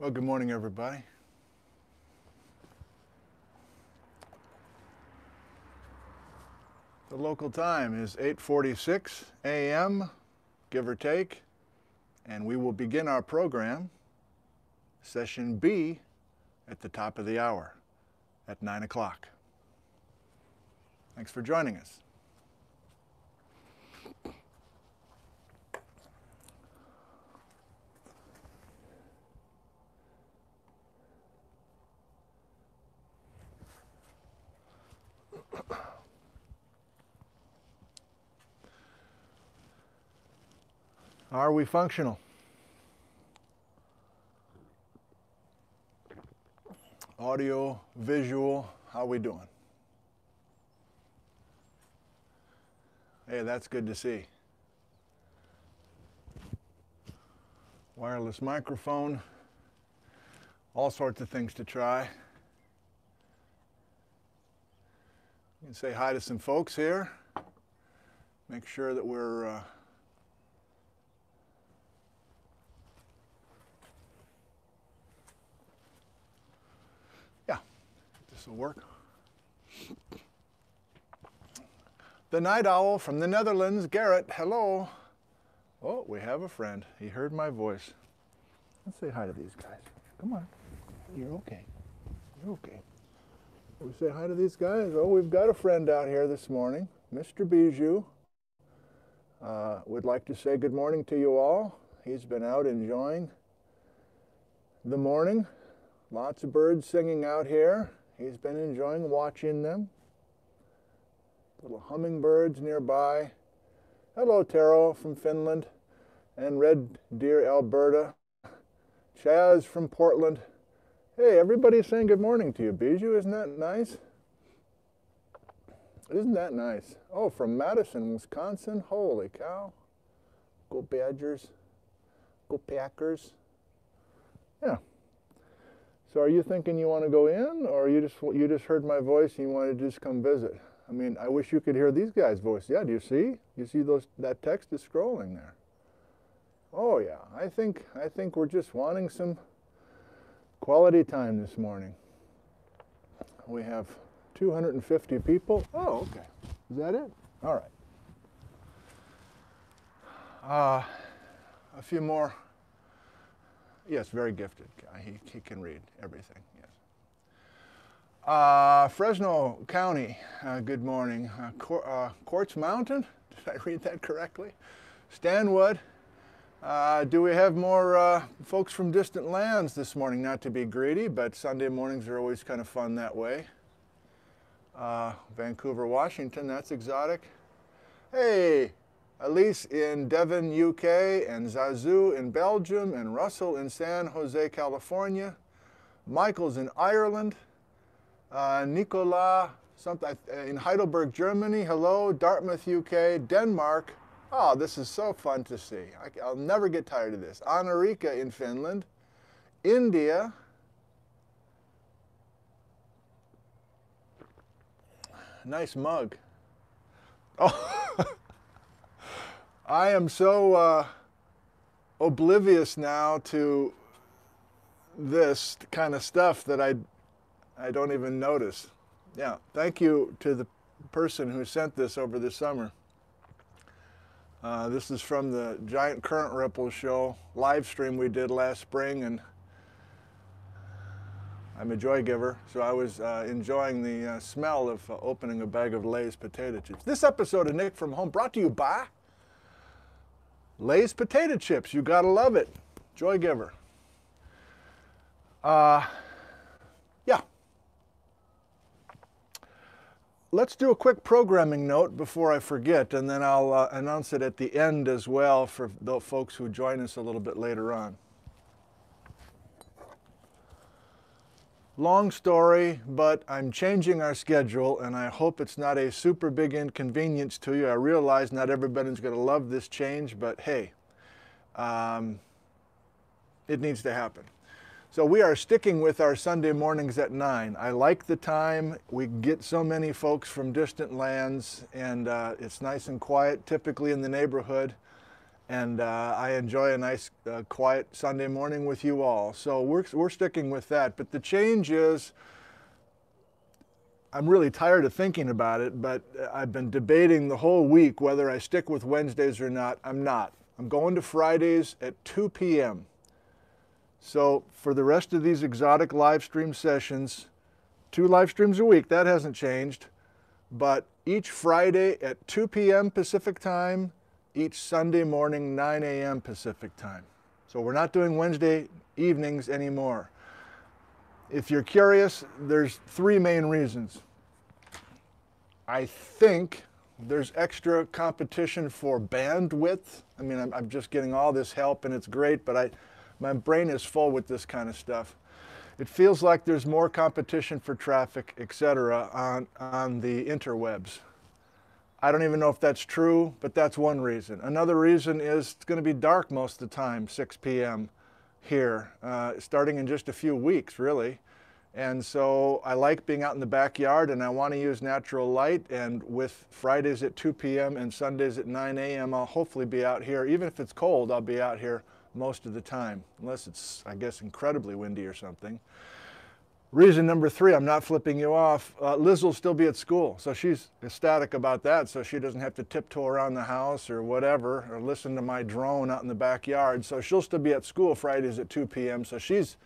Well, good morning, everybody. The local time is 8:46 a.m., give or take, and we will begin our program, session B, at the top of the hour at 9 o'clock. Thanks for joining us. Are we functional? Audio, visual, how we doing? Hey, that's good to see. Wireless microphone, all sorts of things to try. You can say hi to some folks here. Make sure that we're uh, This will work. The night owl from the Netherlands, Garrett, hello. Oh, we have a friend. He heard my voice. Let's say hi to these guys. Come on. You're okay. You're okay. We say hi to these guys. Oh, we've got a friend out here this morning, Mr. Bijou. Uh, would like to say good morning to you all. He's been out enjoying the morning. Lots of birds singing out here. He's been enjoying watching them. Little hummingbirds nearby. Hello, Taro from Finland and Red Deer, Alberta. Chaz from Portland. Hey, everybody's saying good morning to you, Bijou. Isn't that nice? Isn't that nice? Oh, from Madison, Wisconsin. Holy cow. Go Badgers. Go Packers. Yeah. So are you thinking you want to go in, or you just you just heard my voice and you want to just come visit? I mean, I wish you could hear these guys' voice. Yeah, do you see? You see those that text is scrolling there. Oh yeah, I think I think we're just wanting some quality time this morning. We have 250 people. Oh, okay. Is that it? All right. Uh, a few more Yes, very gifted. He, he can read everything, yes. Uh, Fresno County, uh, good morning. Uh, Qu uh, Quartz Mountain, did I read that correctly? Stanwood. Uh, do we have more uh, folks from distant lands this morning? Not to be greedy, but Sunday mornings are always kind of fun that way. Vancouver, Washington, that's exotic. Hey, Elise in Devon, UK, and Zazu in Belgium, and Russell in San Jose, California. Michael's in Ireland. Uh, Nicola something, in Heidelberg, Germany. Hello. Dartmouth, UK. Denmark. Oh, this is so fun to see. I, will never get tired of this. Anarika in Finland. India. Nice mug. Oh. I am so uh, oblivious now to this kind of stuff that I, I don't even notice. Yeah, thank you to the person who sent this over the summer. Uh, this is from the Giant Current Ripple show live stream we did last spring, and I'm a joy giver, so I was uh, enjoying the uh, smell of uh, opening a bag of Lay's potato chips. This episode of Nick from Home brought to you by Lay's potato chips, you gotta love it. Joy giver. Uh, yeah. Let's do a quick programming note before I forget, and then I'll uh, announce it at the end as well for the folks who join us a little bit later on. Long story, but I'm changing our schedule and I hope it's not a super big inconvenience to you. I realize not everybody's going to love this change, but hey, um, it needs to happen. So we are sticking with our Sunday mornings at 9. I like the time. We get so many folks from distant lands and uh, it's nice and quiet typically in the neighborhood. And uh, I enjoy a nice, uh, quiet Sunday morning with you all. So we're, we're sticking with that. But the change is, I'm really tired of thinking about it, but I've been debating the whole week whether I stick with Wednesdays or not. I'm not. I'm going to Fridays at 2 p.m. So for the rest of these exotic live stream sessions, two live streams a week, that hasn't changed. But each Friday at 2 p.m. Pacific time, each Sunday morning, 9 a.m. Pacific time. So we're not doing Wednesday evenings anymore. If you're curious, there's three main reasons. I think there's extra competition for bandwidth. I mean, I'm, I'm, just getting all this help and it's great, but I, my brain is full with this kind of stuff. It feels like there's more competition for traffic, etc., on, on the interwebs. I don't even know if that's true, but that's one reason. Another reason is it's going to be dark most of the time, 6 p.m. here, uh, starting in just a few weeks, really. And so I like being out in the backyard and I want to use natural light. And with Fridays at 2 p.m. and Sundays at 9 a.m., I'll hopefully be out here. Even if it's cold, I'll be out here most of the time, unless it's, I guess, incredibly windy or something. Reason number three, I'm not flipping you off. Uh, Liz will still be at school, so she's ecstatic about that, so she doesn't have to tiptoe around the house or whatever, or listen to my drone out in the backyard. So she'll still be at school Fridays at 2 p.m., so she's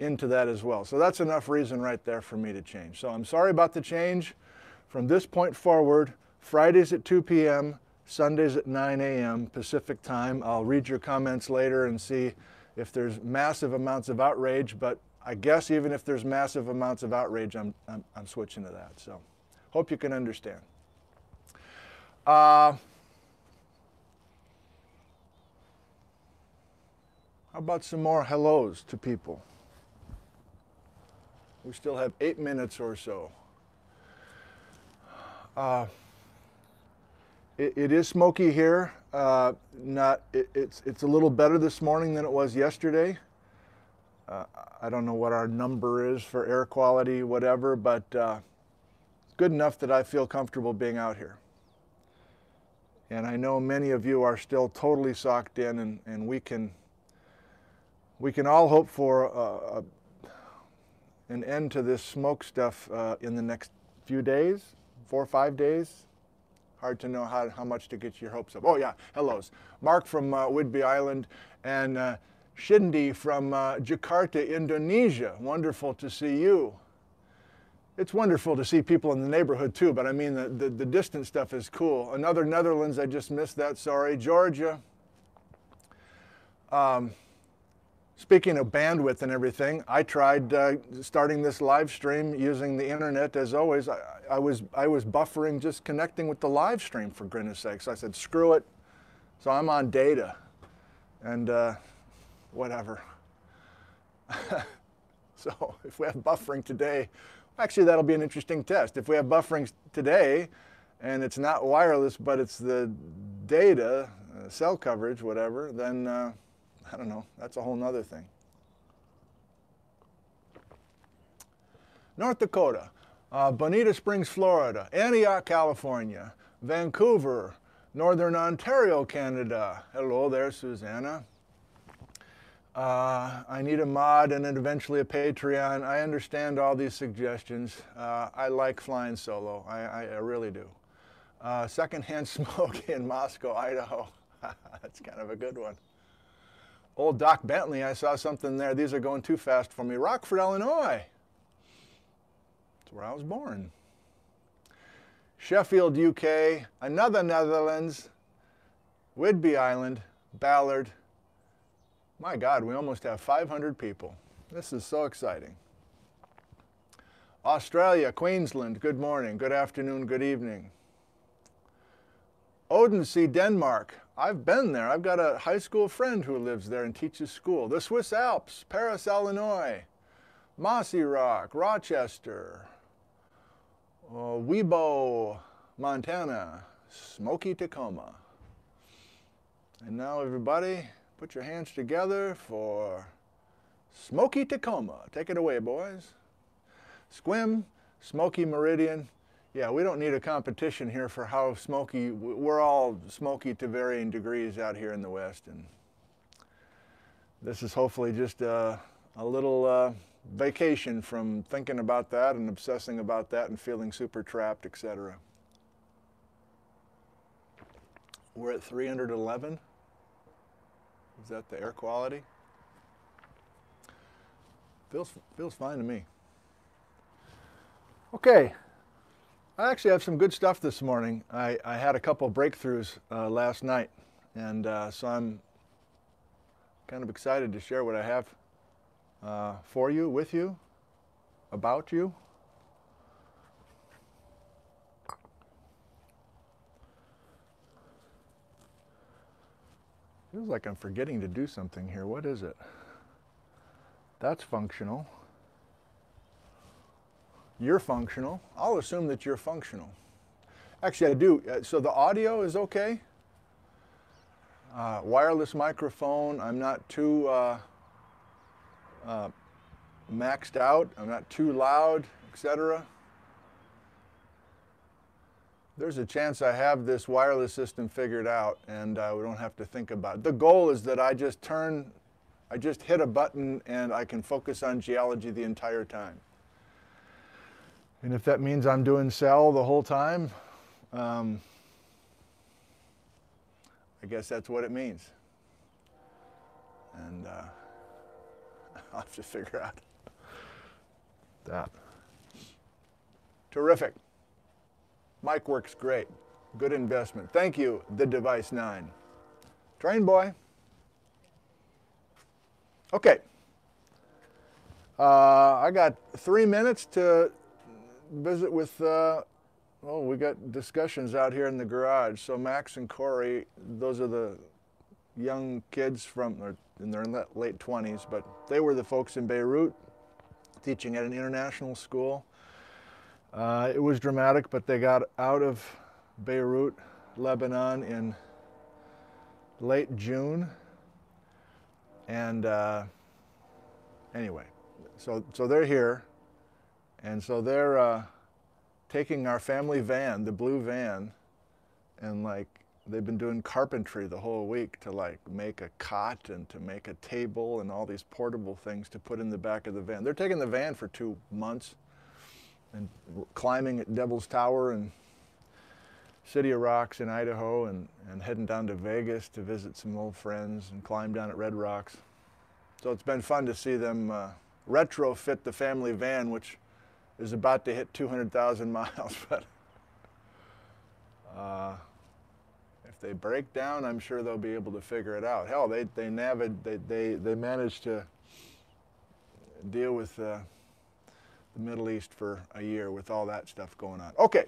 into that as well. So that's enough reason right there for me to change. So I'm sorry about the change. From this point forward, Fridays at 2 p.m., Sundays at 9 a.m. Pacific time. I'll read your comments later and see if there's massive amounts of outrage, but I guess even if there's massive amounts of outrage, I'm, I'm, I'm switching to that. So hope you can understand. Uh, how about some more hellos to people? We still have eight minutes or so. Uh, it, it is smoky here. Uh, not, it, it's, it's a little better this morning than it was yesterday. Uh, I don't know what our number is for air quality, whatever, but uh, good enough that I feel comfortable being out here. And I know many of you are still totally socked in, and, and we can we can all hope for a, a, an end to this smoke stuff uh, in the next few days, four or five days. Hard to know how, how much to get your hopes up. Oh yeah, hellos. Mark from uh, Whidbey Island and uh, Shindi from uh, Jakarta, Indonesia. Wonderful to see you. It's wonderful to see people in the neighborhood too, but I mean, the, the, the distant stuff is cool. Another Netherlands, I just missed that, sorry. Georgia. Um, speaking of bandwidth and everything, I tried uh, starting this live stream using the internet as always. I, I, was, I was buffering just connecting with the live stream for goodness sakes. I said, screw it. So I'm on data. And uh, whatever. so if we have buffering today, actually that'll be an interesting test. If we have buffering today and it's not wireless, but it's the data, uh, cell coverage, whatever, then uh, I don't know, that's a whole nother thing. North Dakota, uh, Bonita Springs, Florida, Antioch, California, Vancouver, Northern Ontario, Canada. Hello there, Susanna. Uh, I need a mod and then eventually a Patreon. I understand all these suggestions. Uh, I like flying solo. I, I, I really do. Uh, secondhand smoke in Moscow, Idaho. That's kind of a good one. Old Doc Bentley, I saw something there. These are going too fast for me. Rockford, Illinois. That's where I was born. Sheffield, UK. Another Netherlands. Whidbey Island. Ballard. My God, we almost have 500 people. This is so exciting. Australia, Queensland, good morning, good afternoon, good evening. Odense, Denmark. I've been there. I've got a high school friend who lives there and teaches school. The Swiss Alps, Paris, Illinois. Mossyrock, Rochester. Uh, Webo, Montana. Smoky Tacoma. And now everybody, Put your hands together for Smoky Tacoma. Take it away, boys. Sequim, Smoky Meridian, Yeah, we don't need a competition here for how smoky. We're all smoky to varying degrees out here in the West, and this is hopefully just a, a little uh, vacation from thinking about that and obsessing about that and feeling super trapped, etc. We're at 311. Is that the air quality? Feels, feels fine to me. Okay, I actually have some good stuff this morning. I, I had a couple breakthroughs uh, last night, and uh, so I'm kind of excited to share what I have uh, for you, with you, about you. Feels like I'm forgetting to do something here. What is it? That's functional. You're functional. I'll assume that you're functional. Actually, I do. Uh, so the audio is okay. Uh, wireless microphone. I'm not too uh, uh, maxed out. I'm not too loud, etc. There's a chance I have this wireless system figured out and uh, we don't have to think about it. The goal is that I just turn, I just hit a button and I can focus on geology the entire time. And if that means I'm doing cell the whole time, um, I guess that's what it means. And uh, I'll have to figure out that. Terrific. Mic works great. Good investment. Thank you, the Device 9. Train boy. Okay. Uh, I got three minutes to visit with, uh, oh, we got discussions out here in the garage. So Max and Corey, those are the young kids from, in their late 20s, but they were the folks in Beirut teaching at an international school. Uh, it was dramatic, but they got out of Beirut, Lebanon in late June. And uh, anyway, so, so they're here. And so they're uh, taking our family van, the blue van, and like they've been doing carpentry the whole week to like make a cot and to make a table and all these portable things to put in the back of the van. They're taking the van for two months and climbing at Devil's Tower and City of Rocks in Idaho and, and heading down to Vegas to visit some old friends and climb down at Red Rocks. So it's been fun to see them uh, retrofit the family van, which is about to hit 200,000 miles. But uh, if they break down, I'm sure they'll be able to figure it out. Hell, they they navig- they, they they managed to deal with uh, the Middle East for a year with all that stuff going on. Okay.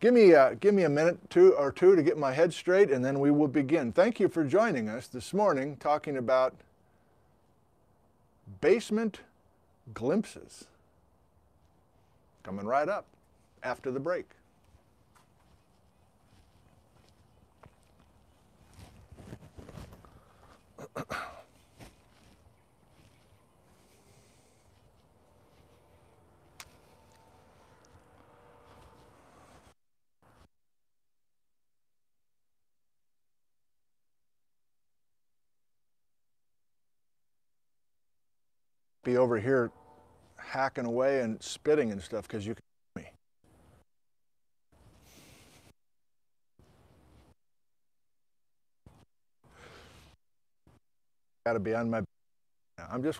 Give me, uh, give me a minute two or two to get my head straight and then we will begin. Thank you for joining us this morning talking about basement glimpses. Coming right up after the break. be over here hacking away and spitting and stuff because you can hear me. Got to be on my. I'm just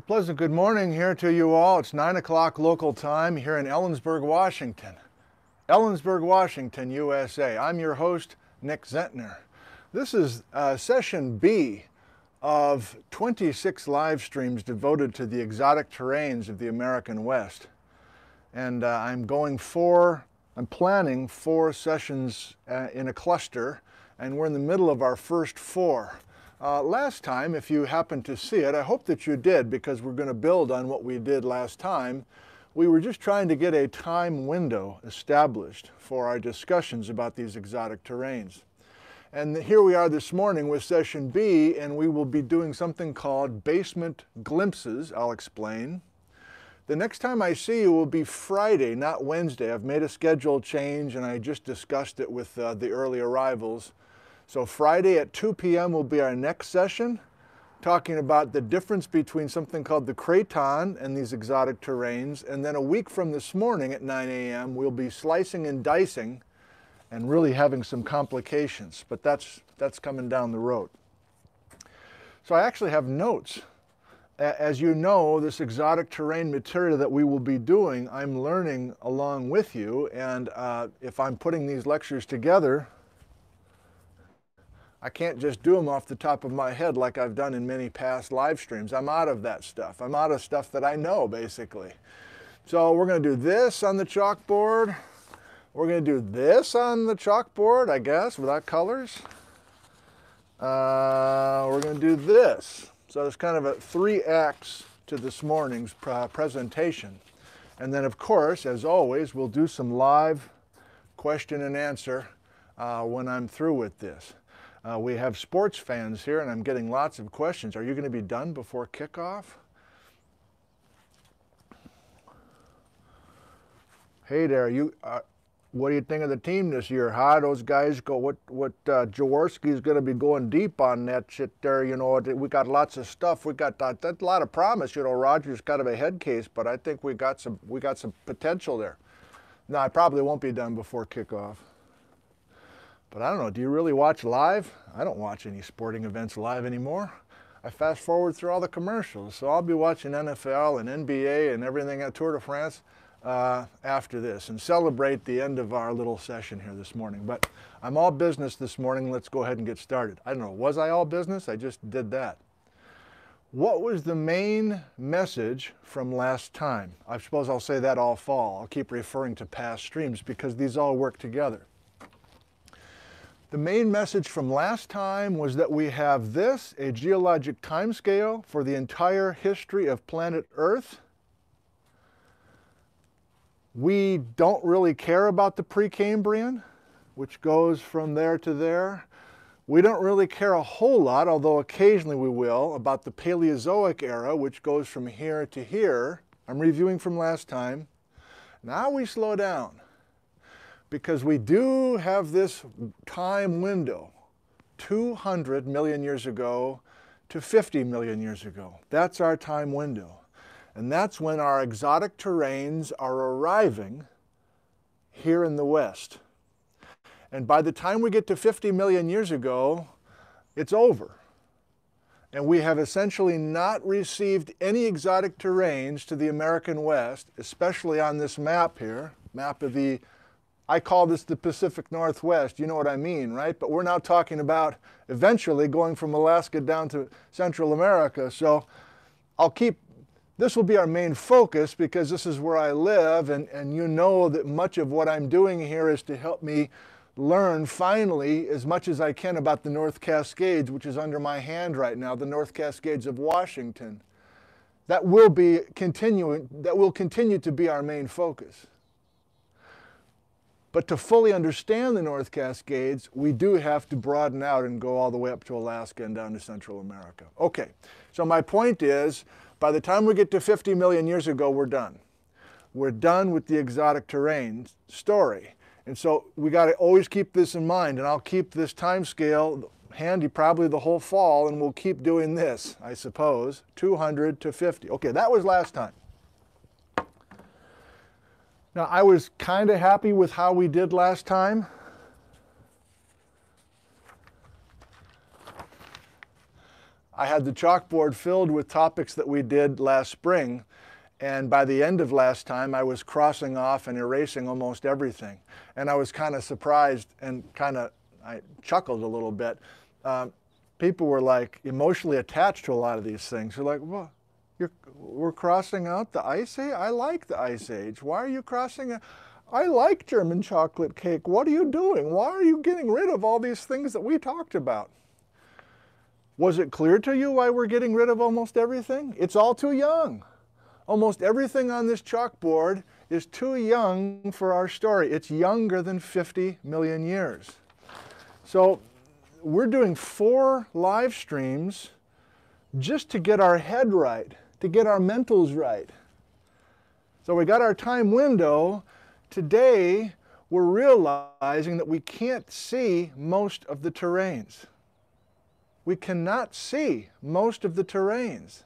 A pleasant good morning here to you all. It's 9 o'clock local time here in Ellensburg, Washington. Ellensburg, Washington, USA. I'm your host, Nick Zentner. This is uh, session B of 26 live streams devoted to the exotic terranes of the American West. And uh, I'm going four, I'm planning four sessions uh, in a cluster, and we're in the middle of our first four. Uh, last time, if you happened to see it, I hope that you did because we're going to build on what we did last time. We were just trying to get a time window established for our discussions about these exotic terranes. And here we are this morning with session B, and we will be doing something called basement glimpses. I'll explain. The next time I see you will be Friday, not Wednesday. I've made a schedule change and I just discussed it with uh, the early arrivals. So Friday at 2 p.m. will be our next session, talking about the difference between something called the craton and these exotic terranes. And then a week from this morning at 9 a.m., we'll be slicing and dicing and really having some complications. But that's, that's coming down the road. So I actually have notes. As you know, this exotic terrane material that we will be doing, I'm learning along with you. And uh, if I'm putting these lectures together, I can't just do them off the top of my head like I've done in many past live streams. I'm out of that stuff. I'm out of stuff that I know, basically. So we're going to do this on the chalkboard. We're going to do this on the chalkboard, I guess, without colors. Uh, we're going to do this. So it's kind of a three acts to this morning's presentation. And then, of course, as always, we'll do some live question and answer uh, when I'm through with this. Uh, we have sports fans here, and I'm getting lots of questions. Are you going to be done before kickoff? Hey there, you. Uh, what do you think of the team this year? How those guys go? What what uh, Jaworski's going to be going deep on that shit there? You know, we got lots of stuff. We got that, that a lot of promise. You know, Rodgers kind of a head case, but I think we got some we got some potential there. No, I probably won't be done before kickoff. But I don't know, do you really watch live? I don't watch any sporting events live anymore. I fast forward through all the commercials. So I'll be watching NFL and NBA and everything at Tour de France uh, after this and celebrate the end of our little session here this morning. But I'm all business this morning. Let's go ahead and get started. I don't know, was I all business? I just did that. What was the main message from last time? I suppose I'll say that all fall. I'll keep referring to past streams because these all work together. The main message from last time was that we have this, a geologic timescale for the entire history of planet Earth. We don't really care about the Precambrian, which goes from there to there. We don't really care a whole lot, although occasionally we will, about the Paleozoic era, which goes from here to here. I'm reviewing from last time. Now we slow down because we do have this time window 200 million years ago to 50 million years ago. That's our time window. And that's when our exotic terranes are arriving here in the West. And by the time we get to 50 million years ago, it's over. And we have essentially not received any exotic terranes to the American West, especially on this map here, map of the I call this the Pacific Northwest. You know what I mean, right? But we're now talking about eventually going from Alaska down to Central America. So I'll keep, this will be our main focus because this is where I live. And, and you know that much of what I'm doing here is to help me learn finally as much as I can about the North Cascades, which is under my hand right now, the North Cascades of Washington. That will be continuing, that will continue to be our main focus. But to fully understand the North Cascades, we do have to broaden out and go all the way up to Alaska and down to Central America. Okay, so my point is, by the time we get to 50 million years ago, we're done. We're done with the exotic terrane story. And so we got to always keep this in mind, and I'll keep this time scale handy probably the whole fall, and we'll keep doing this, I suppose, 200 to 50. Okay, that was last time. Now, I was kind of happy with how we did last time. I had the chalkboard filled with topics that we did last spring. And by the end of last time, I was crossing off and erasing almost everything. And I was kind of surprised and kind of, I chuckled a little bit. Um, people were like emotionally attached to a lot of these things. They're like, well, you're, we're crossing out the Ice Age? I like the Ice Age. Why are you crossing it? I like German chocolate cake. What are you doing? Why are you getting rid of all these things that we talked about? Was it clear to you why we're getting rid of almost everything? It's all too young. Almost everything on this chalkboard is too young for our story. It's younger than 50 million years. So we're doing four live streams just to get our head right, to get our mentals right. So we got our time window. Today, we're realizing that we can't see most of the terranes. We cannot see most of the terranes.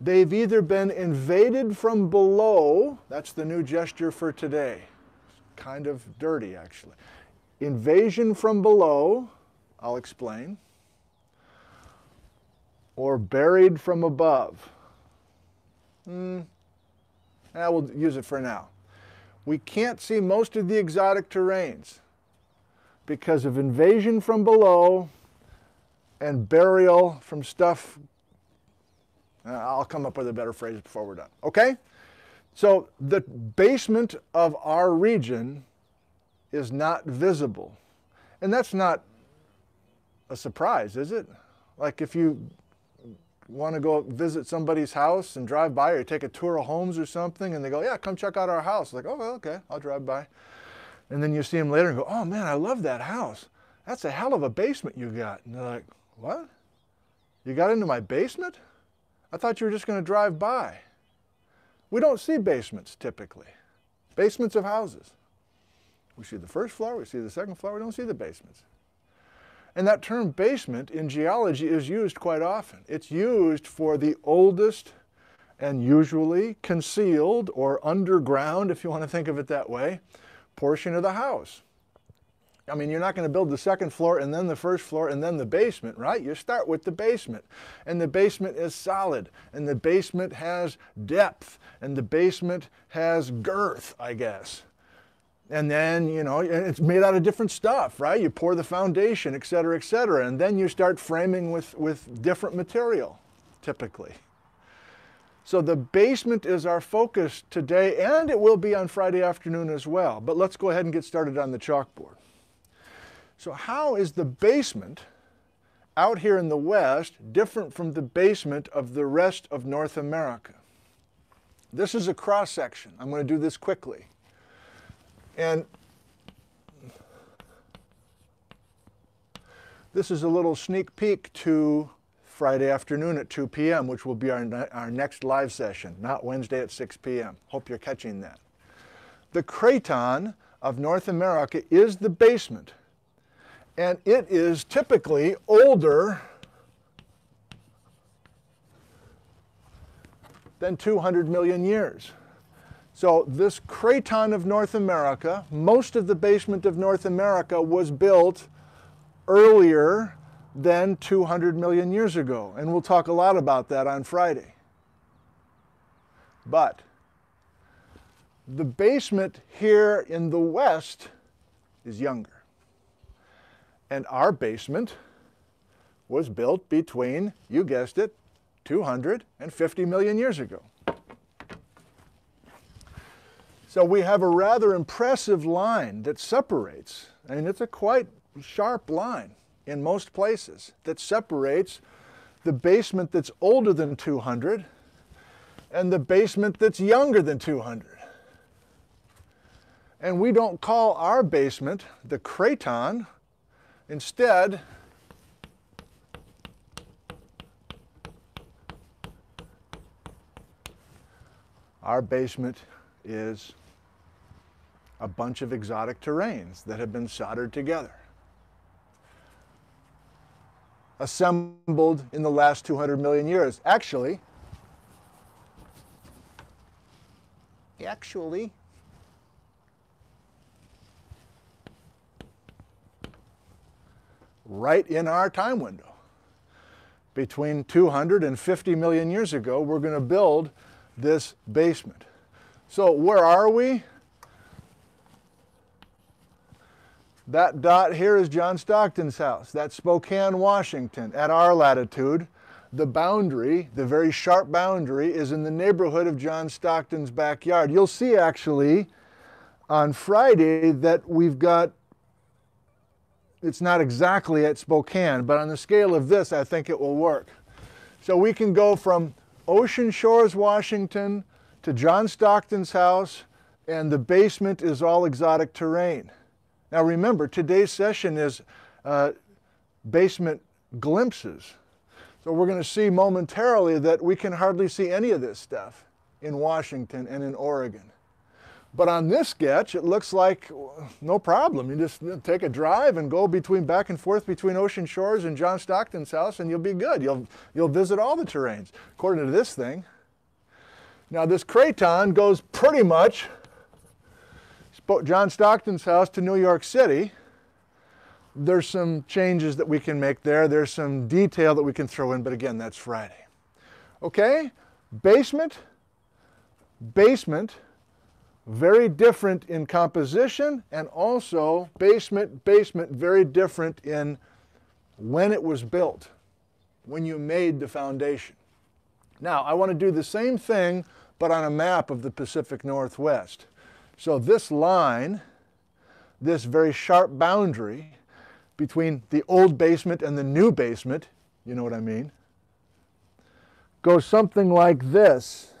They've either been invaded from below, that's the new gesture for today. Kind of dirty, actually. Invasion from below, I'll explain, or buried from above. Hmm, I will use it for now. We can't see most of the exotic terranes because of invasion from below and burial from stuff uh, I'll come up with a better phrase before we're done. Okay? So the basement of our region is not visible. And that's not a surprise, is it? Like if you want to go visit somebody's house and drive by or take a tour of homes or something and they go, yeah, come check out our house. Like, oh, okay, I'll drive by. And then you see them later and go, oh man, I love that house. That's a hell of a basement you got. And they're like, what? You got into my basement? I thought you were just going to drive by. We don't see basements typically. Basements of houses. We see the first floor, we see the second floor, we don't see the basements. And that term basement in geology is used quite often. It's used for the oldest and usually concealed or underground, if you want to think of it that way, portion of the house. I mean, you're not going to build the second floor and then the first floor and then the basement, right? You start with the basement. And the basement is solid. And the basement has depth. And the basement has girth, I guess. And then, you know, it's made out of different stuff, right? You pour the foundation, et cetera, et cetera. And then you start framing with, with different material, typically. So the basement is our focus today, and it will be on Friday afternoon as well. But let's go ahead and get started on the chalkboard. So how is the basement out here in the West different from the basement of the rest of North America? This is a cross section. I'm going to do this quickly. And this is a little sneak peek to Friday afternoon at 2 p.m., which will be our, our next live session, not Wednesday at 6 p.m. Hope you're catching that. The craton of North America is the basement and it is typically older than 200 million years. So this craton of North America, most of the basement of North America was built earlier than 200 million years ago. And we'll talk a lot about that on Friday. But the basement here in the West is younger. And our basement was built between, you guessed it, 250 million years ago. So we have a rather impressive line that separates, and it's a quite sharp line in most places, that separates the basement that's older than 200 and the basement that's younger than 200. And we don't call our basement the craton, Instead, our basement is a bunch of exotic terranes that have been soldered together. Assembled in the last 200 million years. Actually, actually, right in our time window between 200 and 50 million years ago, we're going to build this basement. So where are we? That dot here is John Stockton's house. That's Spokane, Washington, at our latitude. The boundary, the very sharp boundary, is in the neighborhood of John Stockton's backyard. You'll see actually on Friday that we've got, it's not exactly at Spokane, but on the scale of this, I think it will work. So we can go from Ocean Shores, Washington to John Stockton's house, and the basement is all exotic terrane. Now remember, today's session is uh, basement glimpses. So we're going to see momentarily that we can hardly see any of this stuff in Washington and in Oregon. But on this sketch, it looks like no problem. You just take a drive and go between back and forth between Ocean Shores and John Stockton's house and you'll be good. You'll, you'll visit all the terranes, according to this thing. Now this craton goes pretty much John Stockton's house to New York City, there's some changes that we can make there. There's some detail that we can throw in, but again, that's Friday. Okay, basement, basement, very different in composition, and also basement, basement, very different in when it was built, when you made the foundation. Now, I want to do the same thing, but on a map of the Pacific Northwest. So this line, this very sharp boundary between the old basement and the new basement, you know what I mean, goes something like this.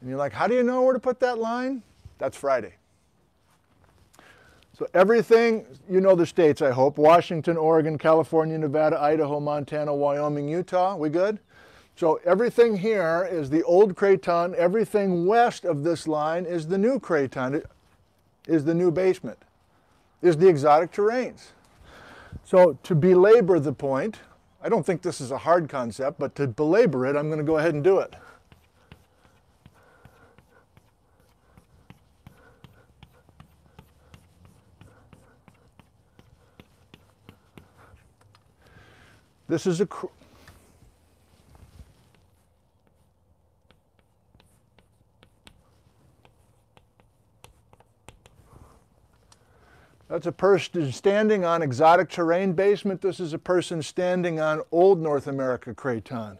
And you're like, how do you know where to put that line? That's Friday. So everything, you know the states, I hope. Washington, Oregon, California, Nevada, Idaho, Montana, Wyoming, Utah. We good? So everything here is the old craton. Everything west of this line is the new craton, is the new basement, is the exotic terranes. So to belabor the point, I don't think this is a hard concept, but to belabor it, I'm going to go ahead and do it. This is a That's a person standing on exotic terrane basement. This is a person standing on old North America craton.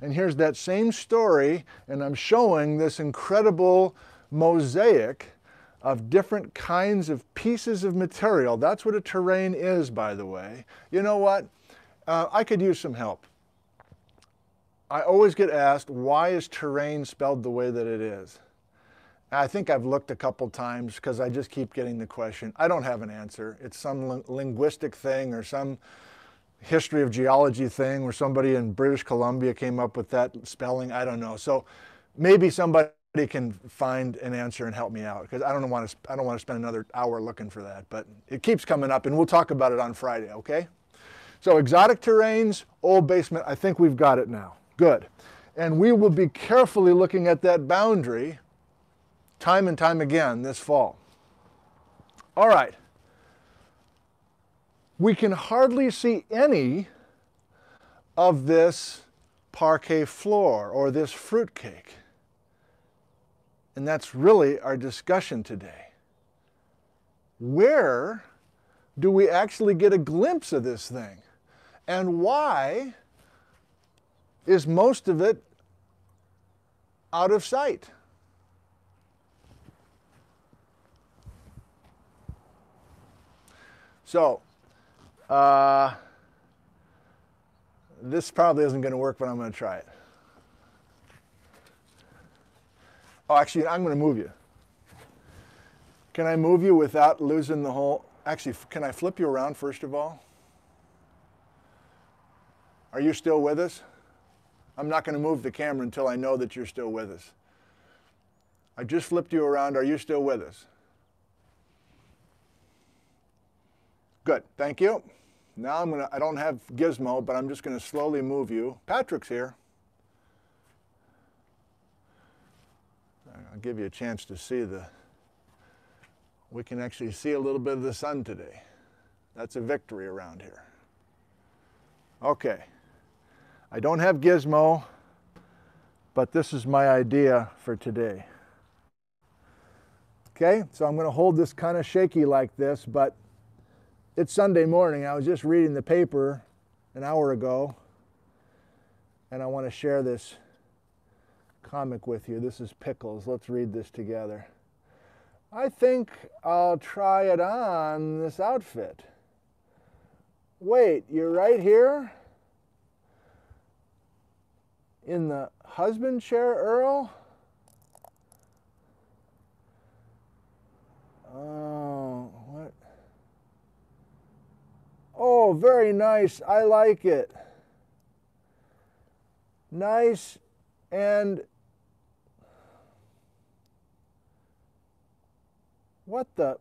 And here's that same story, and I'm showing this incredible mosaic of different kinds of pieces of material. That's what a terrane is, by the way. You know what? Uh, I could use some help. I always get asked, why is terrane spelled the way that it is? I think I've looked a couple times because I just keep getting the question. I don't have an answer. It's some linguistic thing or some history of geology thing where somebody in British Columbia came up with that spelling. I don't know. So maybe somebody can find an answer and help me out because I don't want to I don't want to spend another hour looking for that. But it keeps coming up and we'll talk about it on Friday, okay? So exotic terranes, old basement, I think we've got it now. Good. And we will be carefully looking at that boundary time and time again this fall. All right. We can hardly see any of this parquet floor or this fruitcake. And that's really our discussion today. Where do we actually get a glimpse of this thing? And why is most of it out of sight? So, uh, this probably isn't going to work, but I'm going to try it. Oh, actually, I'm going to move you. Can I move you without losing the whole? Actually, can I flip you around first of all? Are you still with us? I'm not going to move the camera until I know that you're still with us. I just flipped you around. Are you still with us? Good, thank you. Now I'm gonna, I don't have Gizmo, but I'm just gonna slowly move you. Patrick's here. I'll give you a chance to see the, we can actually see a little bit of the sun today. That's a victory around here. Okay. I don't have Gizmo, but this is my idea for today. Okay, so I'm going to hold this kind of shaky like this, but it's Sunday morning. I was just reading the paper an hour ago, and I want to share this comic with you. This is Pickles. Let's read this together. I think I'll try it on this outfit. Wait, you're right here? In the husband chair, Earl? Oh, what? Oh, very nice. I like it. Nice and What the?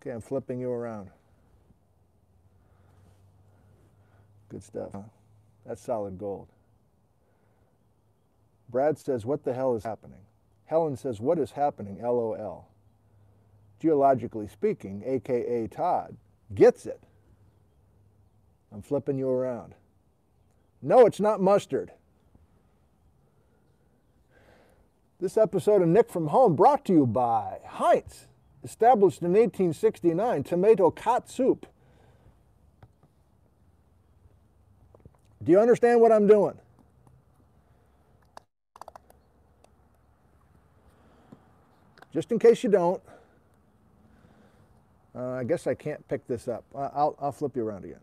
Okay, I'm flipping you around. Good stuff. That's solid gold. Brad says, What the hell is happening? Helen says, What is happening? LOL. Geologically speaking, AKA Todd, gets it. I'm flipping you around. No, it's not mustard. This episode of Nick from Home brought to you by Heinz, established in 1869, tomato cat soup. Do you understand what I'm doing? Just in case you don't, uh, I guess I can't pick this up. I'll, I'll flip you around again.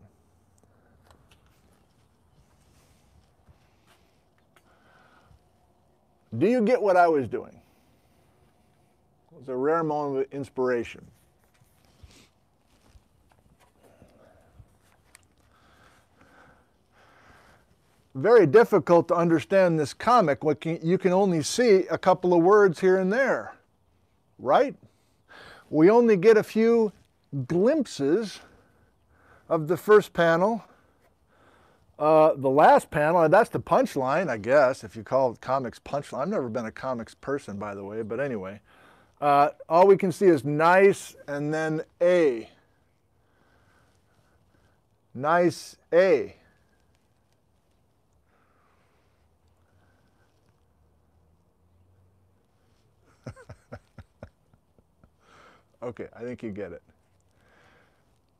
Do you get what I was doing? It was a rare moment of inspiration. Very difficult to understand this comic you can only see a couple of words here and there, right? We only get a few glimpses of the first panel uh, the last panel, that's the punchline, I guess, if you call it comics punchline. I've never been a comics person, by the way, but anyway. Uh, all we can see is nice and then A. Nice A. okay, I think you get it.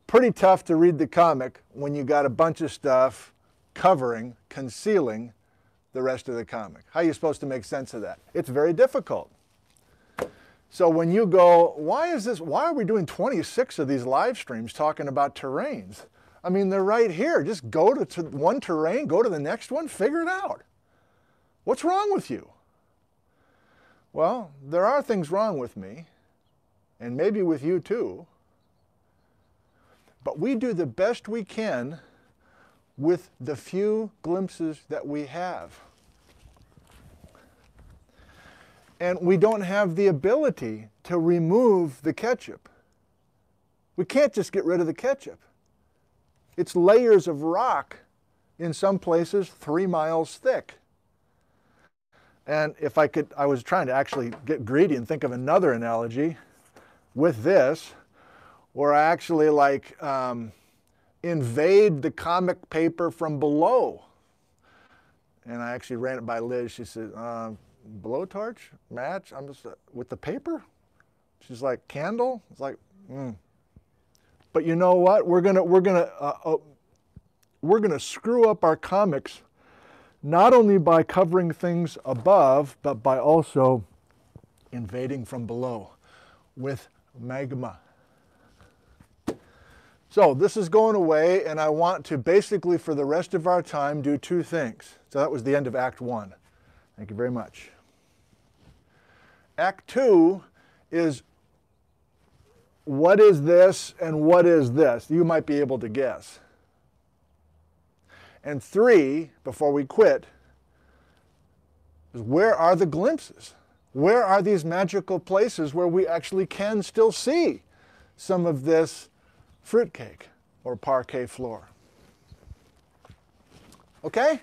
Pretty tough to read the comic when you got a bunch of stuff covering, concealing the rest of the comic. How are you supposed to make sense of that? It's very difficult. So when you go, why is this, why are we doing 26 of these live streams talking about terranes? I mean, they're right here. Just go to, to one terrane, go to the next one, figure it out. What's wrong with you? Well, there are things wrong with me, and maybe with you too. But we do the best we can with the few glimpses that we have. And we don't have the ability to remove the ketchup. We can't just get rid of the ketchup. It's layers of rock, in some places three miles thick. And if I could, I was trying to actually get greedy and think of another analogy with this, I actually like um, invade the comic paper from below. And I actually ran it by Liz. She said, uh, blowtorch, match, I'm just, uh, with the paper? She's like, candle? It's like, mm. But you know what? We're gonna, we're gonna, uh, uh, we're gonna screw up our comics not only by covering things above, but by also invading from below with magma. So this is going away, and I want to basically, for the rest of our time, do two things. So that was the end of Act 1. Thank you very much. Act 2 is what is this and what is this? You might be able to guess. And 3, before we quit, is where are the glimpses? Where are these magical places where we actually can still see some of this fruitcake or parquet floor? Okay?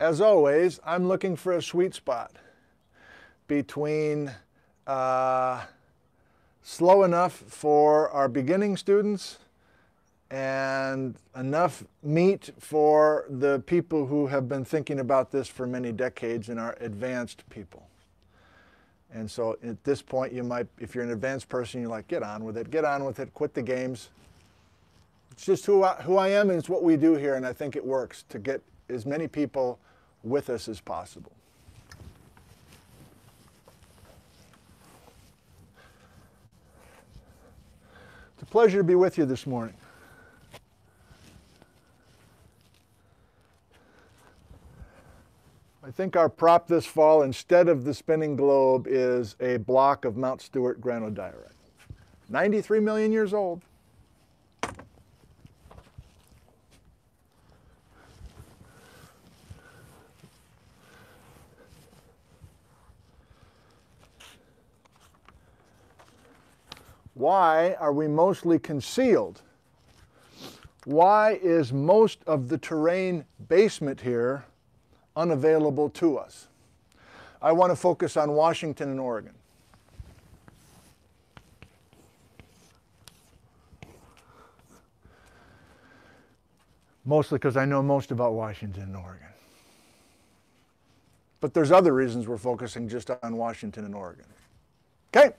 As always, I'm looking for a sweet spot between uh, slow enough for our beginning students and enough meat for the people who have been thinking about this for many decades and are advanced people. And so at this point, you might, if you're an advanced person, you're like, get on with it, get on with it, quit the games. It's just who I, who I am and it's what we do here, and I think it works to get as many people with us as possible. It's a pleasure to be with you this morning. I think our prop this fall, instead of the spinning globe, is a block of Mount Stuart granodiorite. 93 million years old. Why are we mostly concealed? Why is most of the terrane basement here unavailable to us? I want to focus on Washington and Oregon. Mostly because I know most about Washington and Oregon. But there's other reasons we're focusing just on Washington and Oregon. Okay?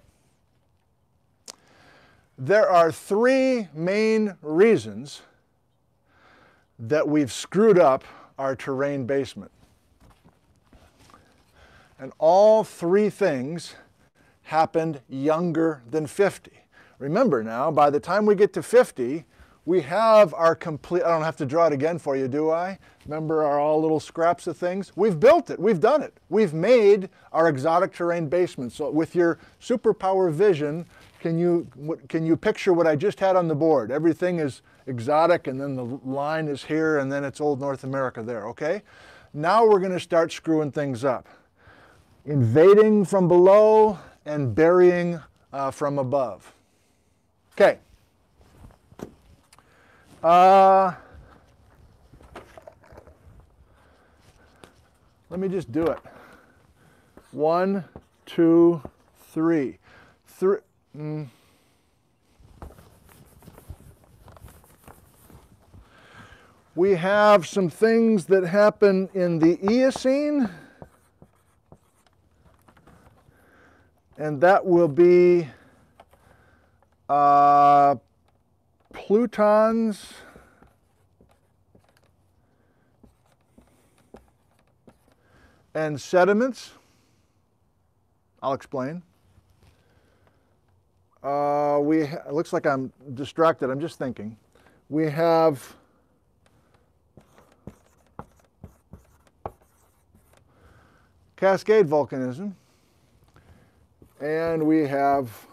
There are three main reasons that we've screwed up our terrane basement. And all three things happened younger than 50. Remember now, by the time we get to 50, we have our complete, I don't have to draw it again for you, do I? Remember our all little scraps of things? We've built it, we've done it. We've made our exotic terrane basement. So with your superpower vision, can you, can you picture what I just had on the board? Everything is exotic and then the line is here and then it's old North America there, okay? Now we're gonna start screwing things up. Invading from below and burying uh, from above. Okay. Uh, let me just do it. One, two, three. Three. Mm. We have some things that happen in the Eocene, and that will be uh, plutons and sediments. I'll explain. Uh, we it looks like I'm distracted. I'm just thinking. We have Cascade volcanism, and we have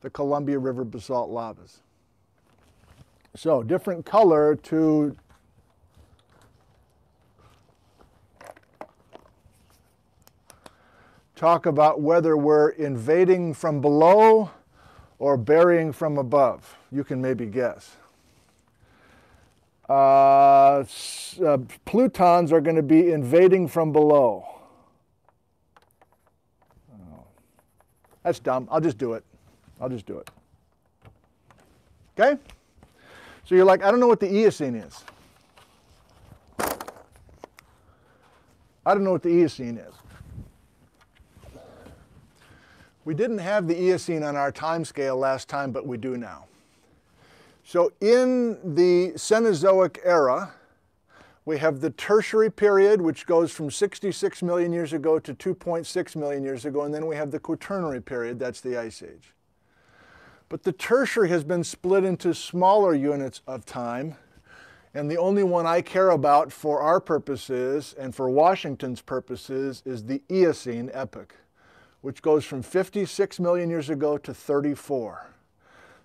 the Columbia River basalt lavas. So different color to talk about whether we're invading from below or burying from above. You can maybe guess. Uh, uh, plutons are going to be invading from below. Oh. That's dumb. I'll just do it. I'll just do it. Okay? So you're like, I don't know what the Eocene is. I don't know what the Eocene is. We didn't have the Eocene on our time scale last time, but we do now. So in the Cenozoic era, we have the tertiary period, which goes from 66 million years ago to 2.6 million years ago, and then we have the quaternary period, that's the Ice Age. But the tertiary has been split into smaller units of time, and the only one I care about for our purposes and for Washington's purposes is the Eocene epoch, which goes from 56 million years ago to 34.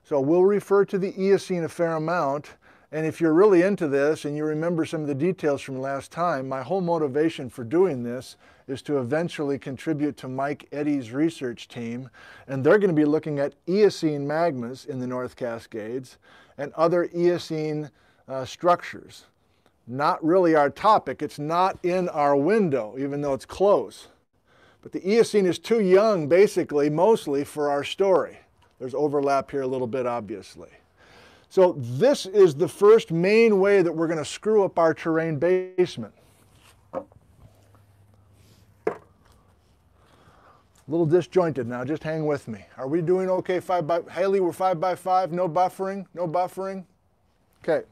So we'll refer to the Eocene a fair amount And if you're really into this and you remember some of the details from last time, my whole motivation for doing this is to eventually contribute to Mike Eddy's research team. And they're going to be looking at Eocene magmas in the North Cascades and other Eocene uh, structures. Not really our topic. It's not in our window, even though it's close. But the Eocene is too young, basically, mostly for our story. There's overlap here a little bit, obviously. So this is the first main way that we're going to screw up our terrane basement. A little disjointed now, just hang with me. Are we doing okay? Five by, Haley, we're five by five, no buffering, no buffering? Okay.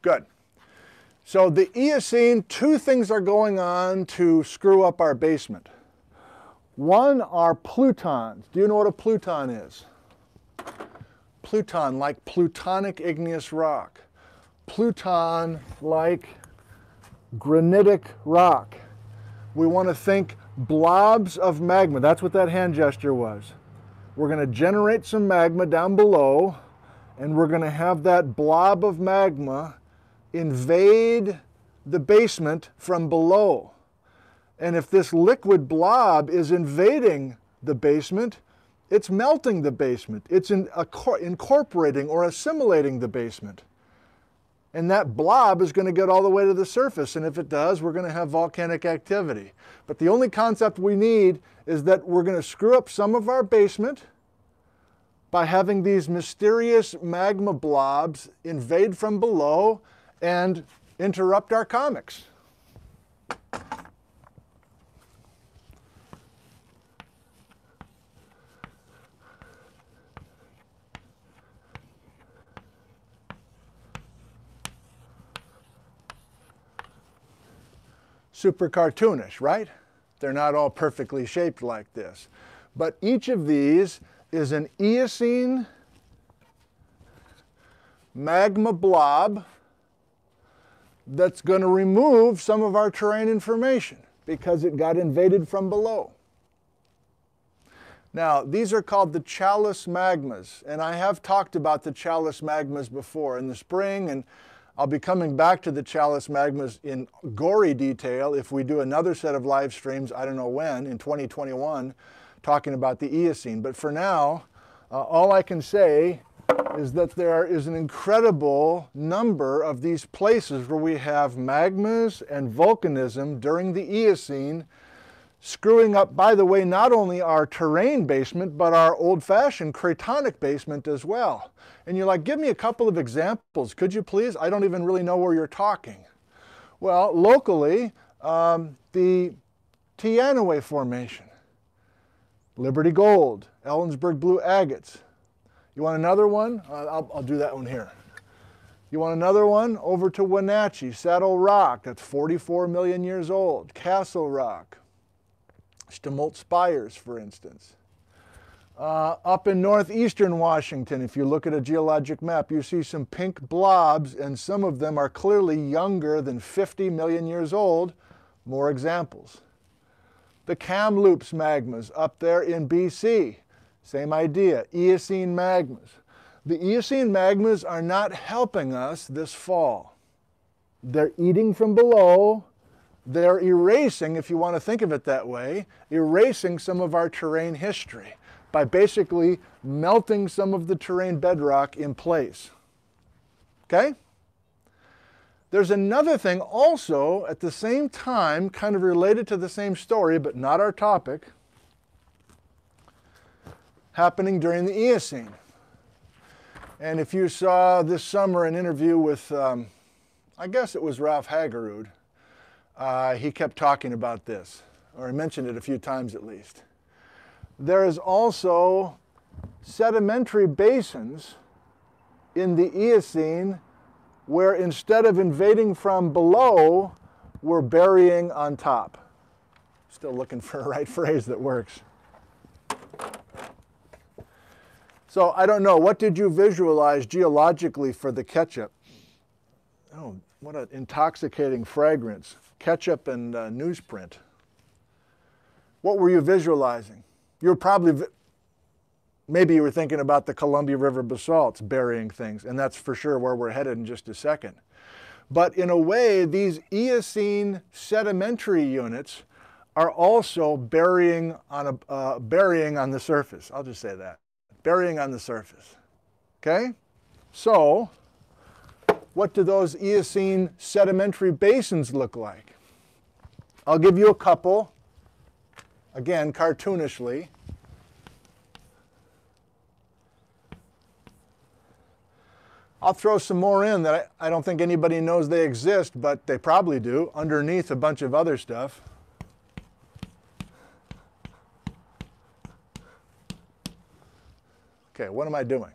Good. So the Eocene, two things are going on to screw up our basement. One are plutons. Do you know what a pluton is? Pluton, like plutonic igneous rock. Pluton, like granitic rock. We want to think blobs of magma. That's what that hand gesture was. We're going to generate some magma down below, and we're going to have that blob of magma invade the basement from below. And if this liquid blob is invading the basement, it's melting the basement. It's in, incorporating or assimilating the basement. And that blob is going to get all the way to the surface. And if it does, we're going to have volcanic activity. But the only concept we need is that we're going to screw up some of our basement by having these mysterious magma blobs invade from below and interrupt our comics. Super cartoonish, right? They're not all perfectly shaped like this. But each of these is an Eocene magma blob that's going to remove some of our terrane information because it got invaded from below. Now, these are called the Challis magmas, and I have talked about the Challis magmas before in the spring, and I'll be coming back to the Challis magmas in gory detail if we do another set of live streams, I don't know when, in 2021, talking about the Eocene. But for now, uh, all I can say is that there is an incredible number of these places where we have magmas and volcanism during the Eocene screwing up, by the way, not only our terrane basement, but our old-fashioned cratonic basement as well. And you're like, give me a couple of examples, could you please? I don't even really know where you're talking. Well, locally, um, the Teanaway Formation, Liberty Gold, Ellensburg Blue Agates, you want another one? Uh, I'll, I'll do that one here. You want another one? Over to Wenatchee, Saddle Rock, that's 44 million years old. Castle Rock, Stemilt Spires, for instance. Uh, up in northeastern Washington, if you look at a geologic map, you see some pink blobs, and some of them are clearly younger than 50 million years old. More examples. The Kamloops magmas up there in BC. Same idea, Eocene magmas. The Eocene magmas are not helping us this fall. They're eating from below. They're erasing, if you want to think of it that way, erasing some of our terrane history by basically melting some of the terrane bedrock in place. Okay? There's another thing also at the same time, kind of related to the same story, but not our topic happening during the Eocene. And if you saw this summer an interview with, um, I guess it was Ralph Haugerud, uh, he kept talking about this, or he mentioned it a few times at least. There is also sedimentary basins in the Eocene where instead of invading from below, we're burying on top. Still looking for a right phrase that works. So I don't know, what did you visualize geologically for the ketchup? Oh, what an intoxicating fragrance. Ketchup and uh, newsprint. What were you visualizing? You were probably, maybe you were thinking about the Columbia River basalts burying things, and that's for sure where we're headed in just a second. But in a way, these Eocene sedimentary units are also burying on, a, uh, burying on the surface. I'll just say that. Burying on the surface. Okay? So, what do those Eocene sedimentary basins look like? I'll give you a couple, again, cartoonishly. I'll throw some more in that I, I, don't think anybody knows they exist, but they probably do, underneath a bunch of other stuff. Okay, what am I doing?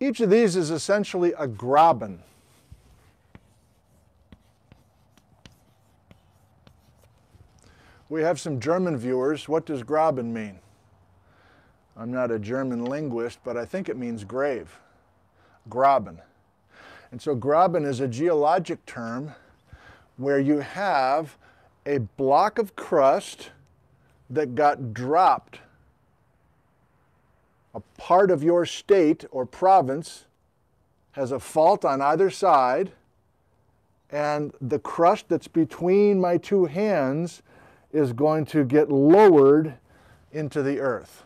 Each of these is essentially a graben. We have some German viewers. What does graben mean? I'm not a German linguist, but I think it means grave. Graben. And so graben is a geologic term where you have a block of crust that got dropped a part of your state or province has a fault on either side, and the crust that's between my two hands is going to get lowered into the earth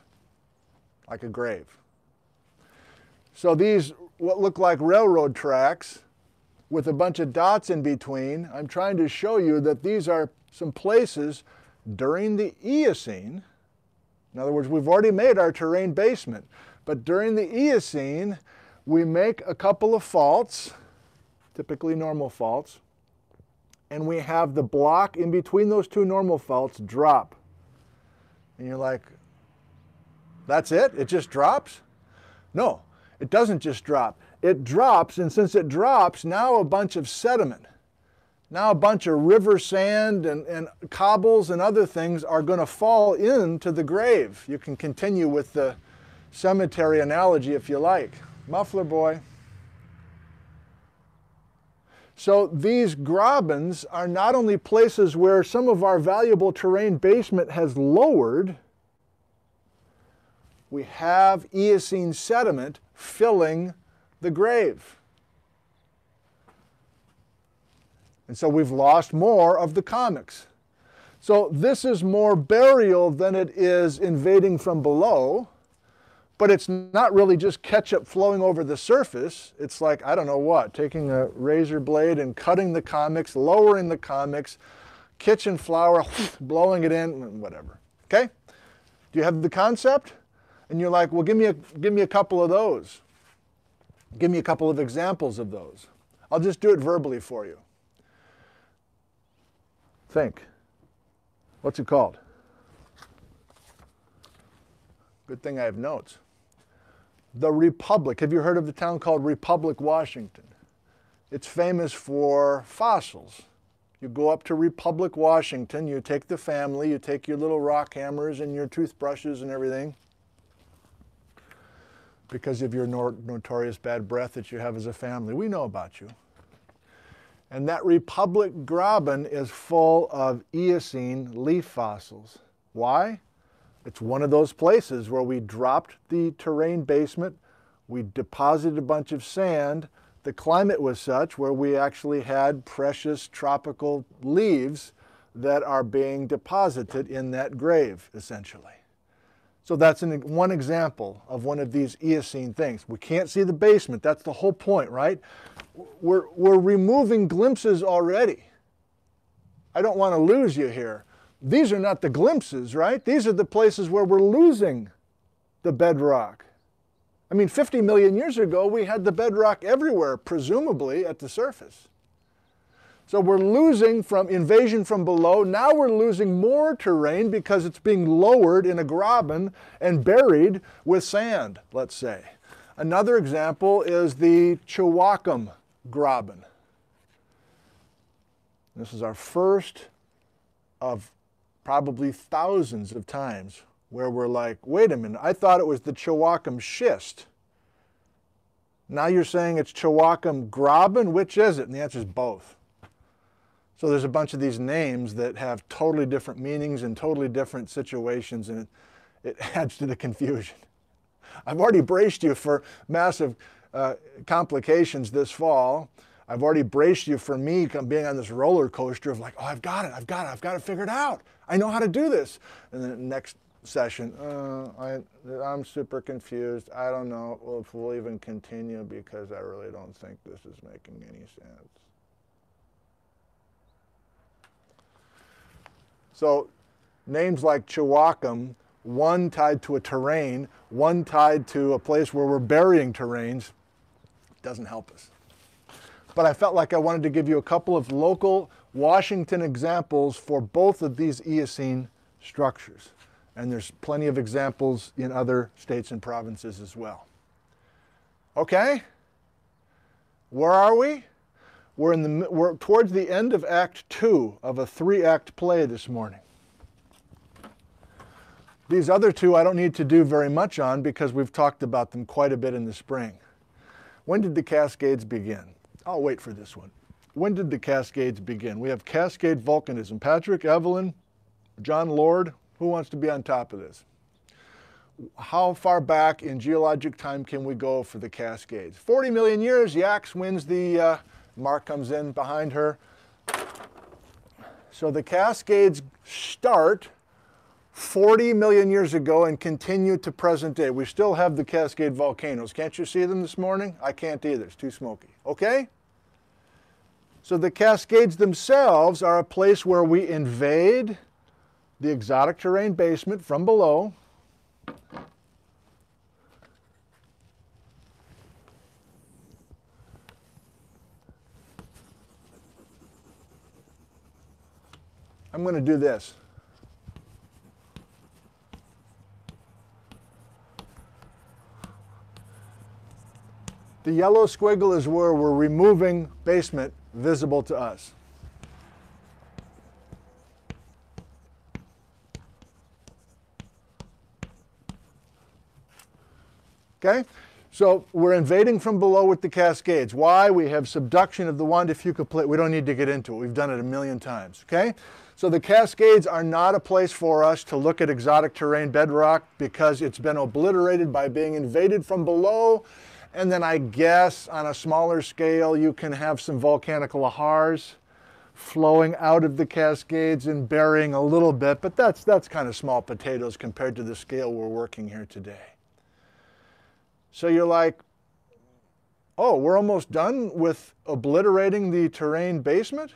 like a grave. So these, what look like railroad tracks with a bunch of dots in between, I'm trying to show you that these are some places during the Eocene in other words, we've already made our terrain basement. But during the Eocene, we make a couple of faults, typically normal faults, and we have the block in between those two normal faults drop. And you're like, that's it? It just drops? No, it doesn't just drop. It drops, and since it drops, now a bunch of sediment now a bunch of river sand and, and cobbles and other things are going to fall into the grave. You can continue with the cemetery analogy if you like. Muffler boy. So these grabens are not only places where some of our valuable terrane basement has lowered, we have Eocene sediment filling the grave. And so we've lost more of the comics. So this is more burial than it is invading from below, but it's not really just ketchup flowing over the surface. It's like, I don't know what, taking a razor blade and cutting the comics, lowering the comics, kitchen flour, blowing it in, whatever. Okay? Do you have the concept? And you're like, well, give me a, give me a couple of those. Give me a couple of examples of those. I'll just do it verbally for you. Think. What's it called? Good thing I have notes. The Republic. Have you heard of the town called Republic, Washington? It's famous for fossils. You go up to Republic, Washington, you take the family, you take your little rock hammers and your toothbrushes and everything because of your notorious bad breath that you have as a family. We know about you. And that Republic Graben is full of Eocene leaf fossils. Why? It's one of those places where we dropped the terrane basement, we deposited a bunch of sand. The climate was such where we actually had precious tropical leaves that are being deposited in that grave, essentially. So that's an, one example of one of these Eocene things. We can't see the basement. That's the whole point, right? We're, we're removing glimpses already. I don't want to lose you here. These are not the glimpses, right? These are the places where we're losing the bedrock. I mean, 50 million years ago, we had the bedrock everywhere, presumably at the surface. So we're losing from invasion from below. Now we're losing more terrane because it's being lowered in a graben and buried with sand, let's say. Another example is the Chiwaukum graben. This is our first of probably thousands of times where we're like, wait a minute, I thought it was the Chiwaukum schist. Now you're saying it's Chiwaukum Graben. Which is it? And the answer is both. So there's a bunch of these names that have totally different meanings and totally different situations, and it, it adds to the confusion. I've already braced you for massive uh, complications this fall. I've already braced you for me being on this roller coaster of like, oh, I've got it, I've got it, I've got it figured out. I know how to do this. And then next session, uh, I, I'm super confused. I don't know if we'll even continue because I really don't think this is making any sense. So names like Chiwaukum, one tied to a terrane, one tied to a place where we're burying terranes, doesn't help us. But I felt like I wanted to give you a couple of local Washington examples for both of these Eocene structures. And there's plenty of examples in other states and provinces as well. Okay? Where are we? We're, in the, we're towards the end of Act 2 of a three act play this morning. These other two I don't need to do very much on because we've talked about them quite a bit in the spring. When did the Cascades begin? I'll wait for this one. When did the Cascades begin? We have Cascade volcanism. Patrick, Evelyn, John Lord, who wants to be on top of this? How far back in geologic time can we go for the Cascades? 40 million years, Yax wins the, uh, Mark comes in behind her. So the Cascades start 40 million years ago and continue to present day. We still have the Cascade volcanoes. Can't you see them this morning? I can't either. It's too smoky. Okay? So the Cascades themselves are a place where we invade the exotic terrane basement from below. I'm going to do this. The yellow squiggle is where we're removing basement visible to us. Okay? So we're invading from below with the Cascades. Why? We have subduction of the Juan de Fuca plate. We don't need to get into it. We've done it a million times. Okay? So the Cascades are not a place for us to look at exotic terrane bedrock because it's been obliterated by being invaded from below and then I guess on a smaller scale, you can have some volcanic lahars flowing out of the Cascades and burying a little bit, but that's, that's kind of small potatoes compared to the scale we're working here today. So you're like, oh, we're almost done with obliterating the terrane basement?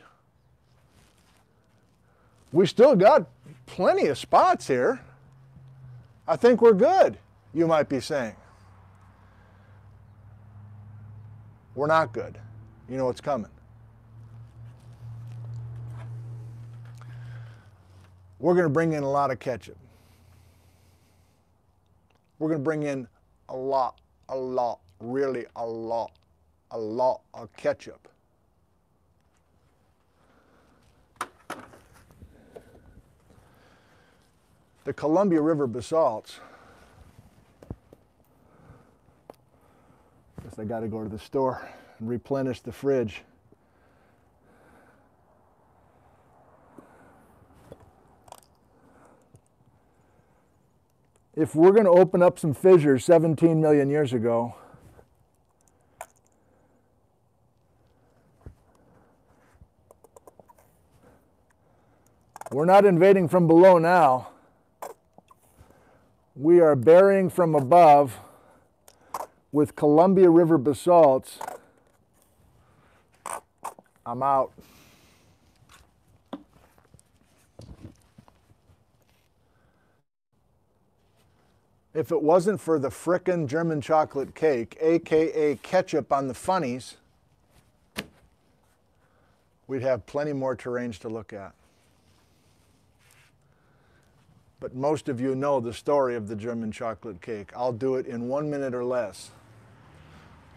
We still got plenty of spots here. I think we're good, you might be saying. We're not good. You know what's coming. We're going to bring in a lot of ketchup. We're going to bring in a lot, a lot, really a lot, a lot of ketchup. The Columbia River basalts Guess I got to go to the store and replenish the fridge. If we're going to open up some fissures 17 million years ago, we're not invading from below now. We are burying from above with Columbia River basalts, I'm out. If it wasn't for the frickin' German chocolate cake, aka ketchup on the funnies, we'd have plenty more terranes to look at. But most of you know the story of the German chocolate cake. I'll do it in one minute or less.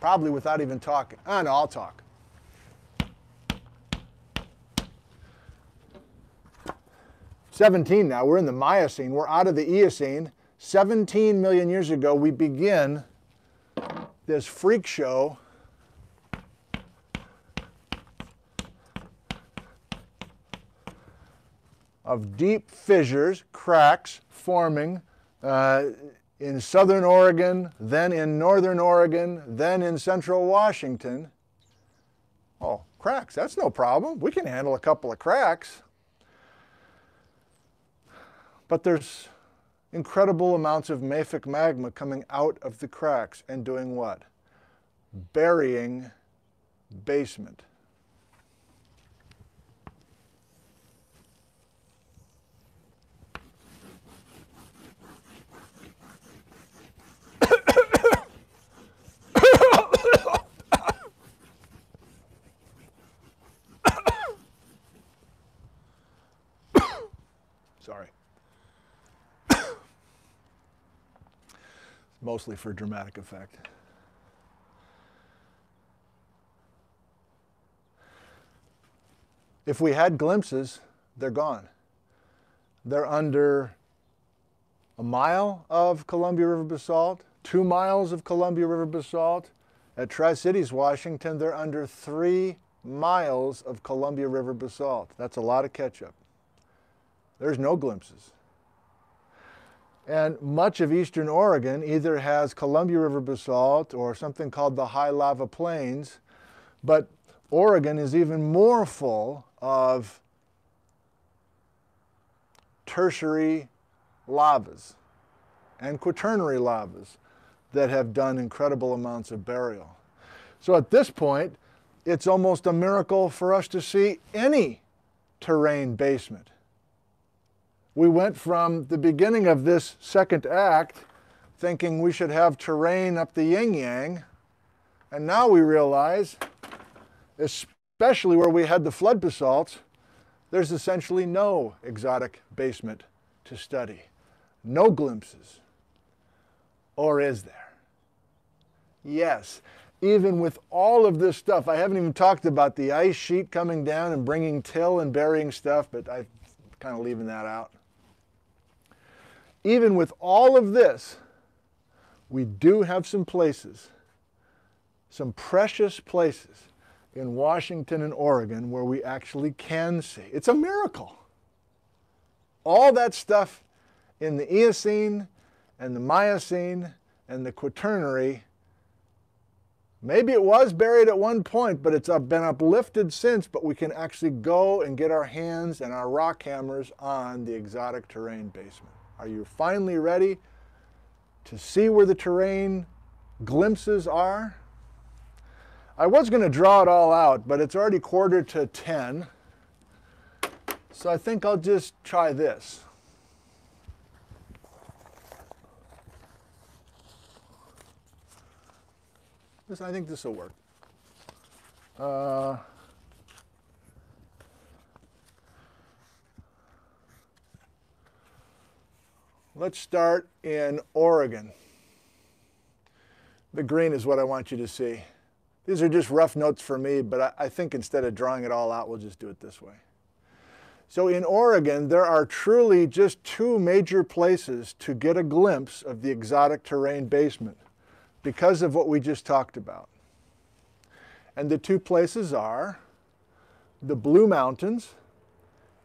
Probably without even talking. Ah, no, I'll talk. Seventeen now. We're in the Miocene. We're out of the Eocene. 17 million years ago, we begin this freak show of deep fissures, cracks forming uh, in southern Oregon, then in northern Oregon, then in central Washington. Oh, cracks, that's no problem. We can handle a couple of cracks. But there's incredible amounts of mafic magma coming out of the cracks and doing what? Burying basement. Sorry. Mostly for dramatic effect. If we had glimpses, they're gone. They're under a mile of Columbia River basalt, two miles of Columbia River basalt. At Tri Cities, Washington, they're under three miles of Columbia River basalt. That's a lot of ketchup. There's no glimpses. And much of eastern Oregon either has Columbia River basalt or something called the high lava plains, but Oregon is even more full of tertiary lavas and quaternary lavas that have done incredible amounts of burial. So at this point, it's almost a miracle for us to see any terrane basement. We went from the beginning of this second act thinking we should have terrane up the yin yang, and now we realize, especially where we had the flood basalts, there's essentially no exotic basement to study. No glimpses. Or is there? Yes, even with all of this stuff, I haven't even talked about the ice sheet coming down and bringing till and burying stuff, but I'm kind of leaving that out. Even with all of this, we do have some places, some precious places in Washington and Oregon where we actually can see. It's a miracle. All that stuff in the Eocene and the Miocene and the Quaternary, maybe it was buried at one point, but it's been uplifted since, but we can actually go and get our hands and our rock hammers on the exotic terrane basement. Are you finally ready to see where the terrane glimpses are? I was going to draw it all out, but it's already quarter to 10. So I think I'll just try this. I think this will work. Uh, let's start in Oregon. The green is what I want you to see. These are just rough notes for me, but I, I think instead of drawing it all out, we'll just do it this way. So in Oregon, there are truly just two major places to get a glimpse of the exotic terrane basement because of what we just talked about. And the two places are the Blue Mountains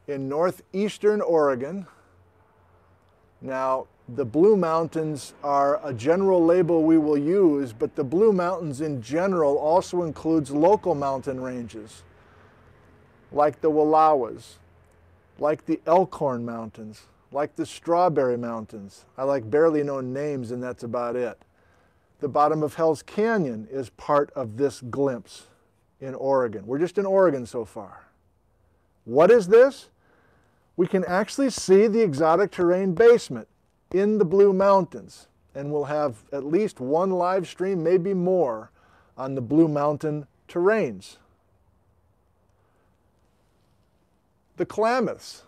in northeastern Oregon. Now, the Blue Mountains are a general label we will use, but the Blue Mountains in general also includes local mountain ranges, like the Wallowas, like the Elkhorn Mountains, like the Strawberry Mountains. I like barely known names, and that's about it. The bottom of Hell's Canyon is part of this glimpse in Oregon. We're just in Oregon so far. What is this? We can actually see the exotic terrane basement in the Blue Mountains, and we'll have at least one live stream, maybe more, on the Blue Mountain terranes. The Klamaths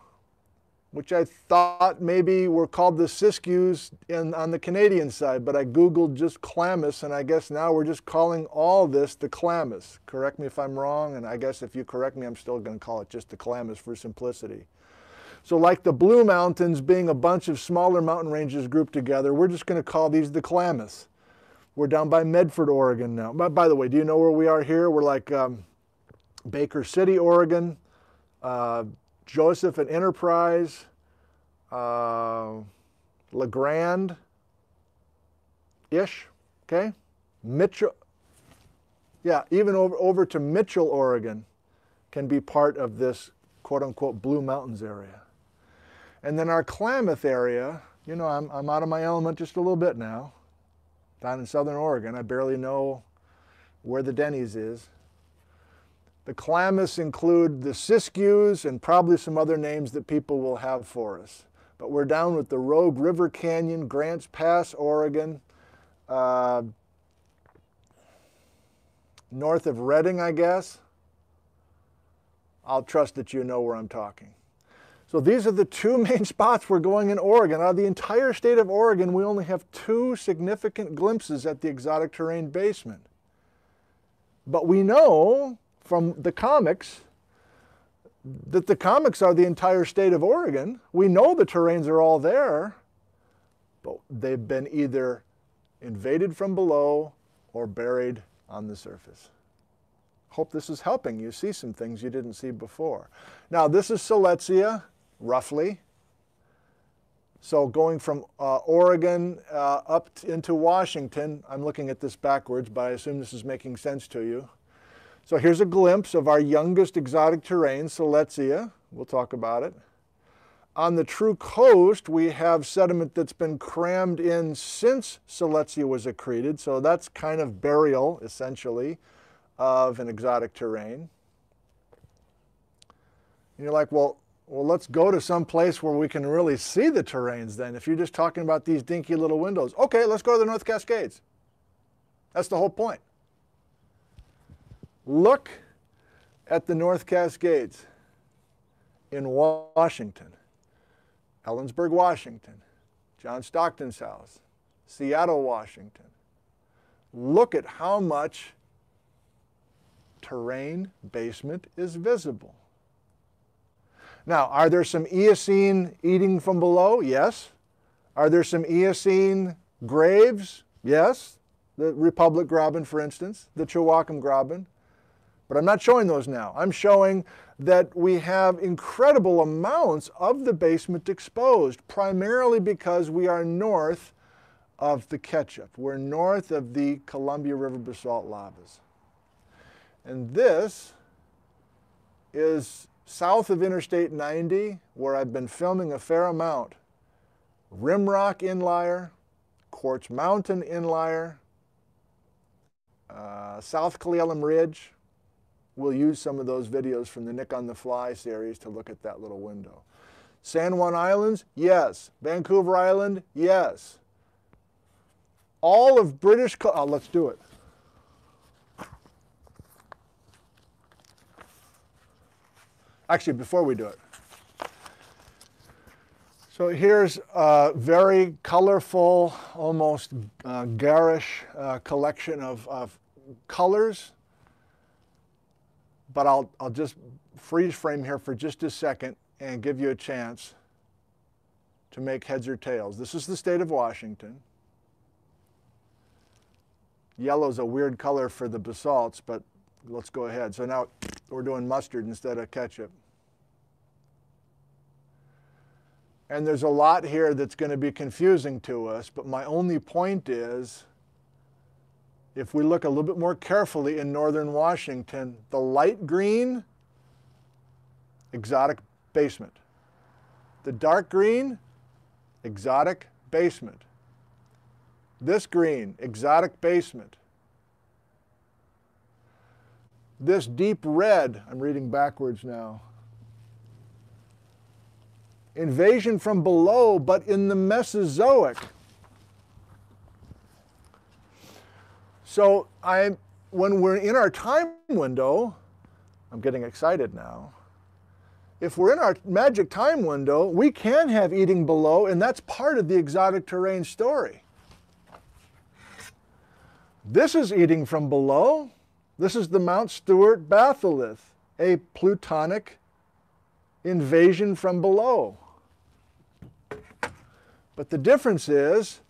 which I thought maybe were called the Siskiyous in, on the Canadian side, but I Googled just Klamaths, and I guess now we're just calling all this the Klamaths. Correct me if I'm wrong, and I guess if you correct me, I'm still going to call it just the Klamaths for simplicity. So like the Blue Mountains being a bunch of smaller mountain ranges grouped together, we're just going to call these the Klamaths. We're down by Medford, Oregon now. But by the way, do you know where we are here? We're like um, Baker City, Oregon, uh, Joseph and Enterprise, uh, La Grande ish, okay? Mitchell, yeah, even over, over to Mitchell, Oregon can be part of this quote unquote Blue Mountains area. And then our Klamath area, you know, I'm, I'm out of my element just a little bit now. Down in southern Oregon, I barely know where the Denny's is. The Klamaths include the Siskiyous and probably some other names that people will have for us. But we're down with the Rogue River Canyon, Grants Pass, Oregon, uh, north of Redding, I guess. I'll trust that you know where I'm talking. So these are the two main spots we're going in Oregon. Out of the entire state of Oregon, we only have two significant glimpses at the exotic terrane basement. But we know from the comics that the comics are the entire state of Oregon. We know the terranes are all there, but they've been either invaded from below or buried on the surface. Hope this is helping you see some things you didn't see before. Now, this is Siletzia, roughly. So going from uh, Oregon uh, up into Washington, I'm looking at this backwards, but I assume this is making sense to you. So here's a glimpse of our youngest exotic terrane, Siletzia. We'll talk about it. On the true coast, we have sediment that's been crammed in since Siletzia was accreted, so that's kind of burial, essentially, of an exotic terrane. And you're like, well, well, let's go to some place where we can really see the terranes then. If you're just talking about these dinky little windows, okay, let's go to the North Cascades. That's the whole point. Look at the North Cascades in Washington. Ellensburg, Washington, John Stockton's house, Seattle, Washington. Look at how much terrane basement is visible. Now, are there some Eocene eating from below? Yes. Are there some Eocene grabens? Yes. The Republic Graben, for instance, the Chiwaukum Graben. But I'm not showing those now. I'm showing that we have incredible amounts of the basement exposed, primarily because we are north of the Ketchup. We're north of the Columbia River basalt lavas. And this is south of Interstate 90, where I've been filming a fair amount. Rimrock Inlier, Quartz Mountain Inlier, uh, South Cle Elum Ridge, we'll use some of those videos from the Nick on the Fly series to look at that little window. San Juan Islands, yes. Vancouver Island, yes. All of British, oh, let's do it. Actually, before we do it. So here's a very colorful, almost uh, garish uh, collection of, of colors but I'll, I'll just freeze frame here for just a second and give you a chance to make heads or tails. This is the state of Washington. Yellow is a weird color for the basalts, but let's go ahead. So now we're doing mustard instead of ketchup. And there's a lot here that's going to be confusing to us, but my only point is if we look a little bit more carefully in northern Washington, the light green, exotic basement. The dark green, exotic basement. This green, exotic basement. This deep red, I'm reading backwards now. Invasion from below, but in the Mesozoic. So I, when we're in our time window, I'm getting excited now. If we're in our magic time window, we can have eating below, and that's part of the exotic terrane story. This is eating from below. This is the Mount Stuart batholith, a plutonic invasion from below. But the difference is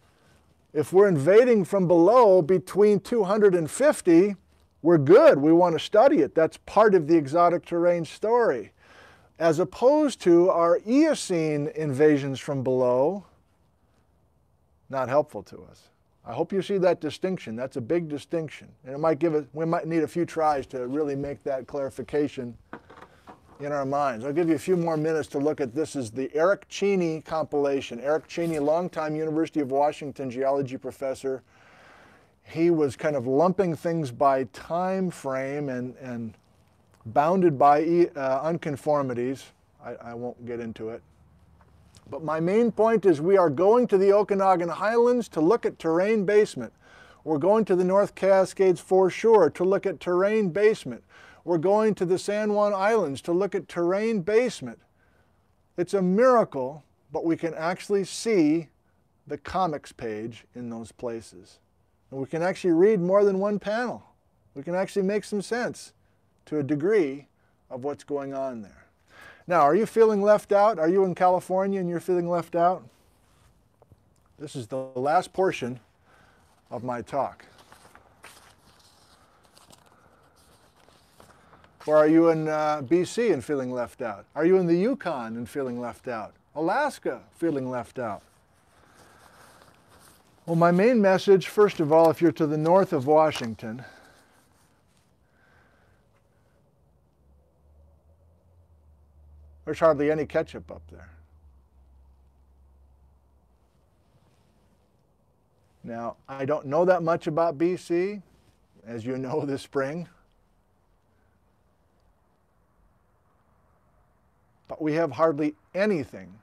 If we're invading from below between 250, we're good. We want to study it. That's part of the exotic terrane story. As opposed to our Eocene invasions from below, not helpful to us. I hope you see that distinction. That's a big distinction. And it might give it, we might need a few tries to really make that clarification in our minds. I'll give you a few more minutes to look at this is the Eric Cheney compilation. Eric Cheney, longtime University of Washington geology professor. He was kind of lumping things by time frame and, and bounded by uh, unconformities. I, I won't get into it. But my main point is we are going to the Okanagan Highlands to look at terrane basement. We're going to the North Cascades foreshore to look at terrane basement. We're going to the San Juan Islands to look at terrane basement. It's a miracle, but we can actually see the comics page in those places. And we can actually read more than one panel. We can actually make some sense to a degree of what's going on there. Now, are you feeling left out? Are you in California and you're feeling left out? This is the last portion of my talk. Or are you in uh, BC and feeling left out? Are you in the Yukon and feeling left out? Alaska feeling left out? Well, my main message, first of all, if you're to the north of Washington, there's hardly any ketchup up there. Now, I don't know that much about BC, as you know this spring. but we have hardly anything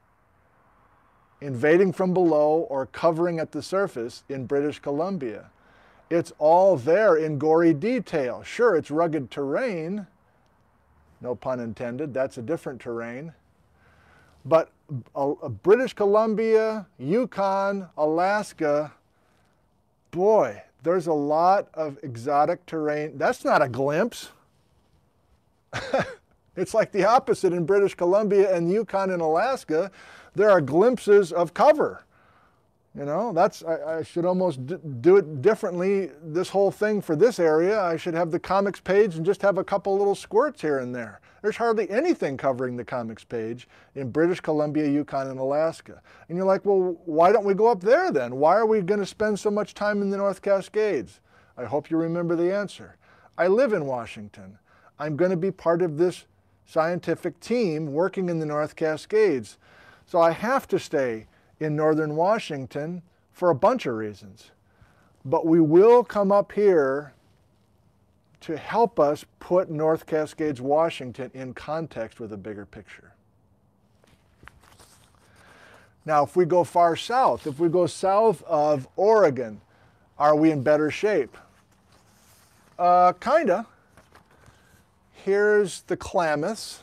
invading from below or covering at the surface in British Columbia. It's all there in gory detail. Sure, it's rugged terrain, no pun intended, that's a different terrain. But British Columbia, Yukon, Alaska, boy, there's a lot of exotic terrane. That's not a glimpse. It's like the opposite in British Columbia and Yukon and Alaska. There are glimpses of cover. You know, that's, I, I should almost do it differently. This whole thing for this area, I should have the comics page and just have a couple little squirts here and there. There's hardly anything covering the comics page in British Columbia, Yukon, and Alaska. And you're like, well, why don't we go up there then? Why are we going to spend so much time in the North Cascades? I hope you remember the answer. I live in Washington. I'm going to be part of this scientific team working in the North Cascades. So I have to stay in northern Washington for a bunch of reasons. But we will come up here to help us put North Cascades, Washington in context with a bigger picture. Now, if we go far south, if we go south of Oregon, are we in better shape? Uh, kinda here's the Klamaths.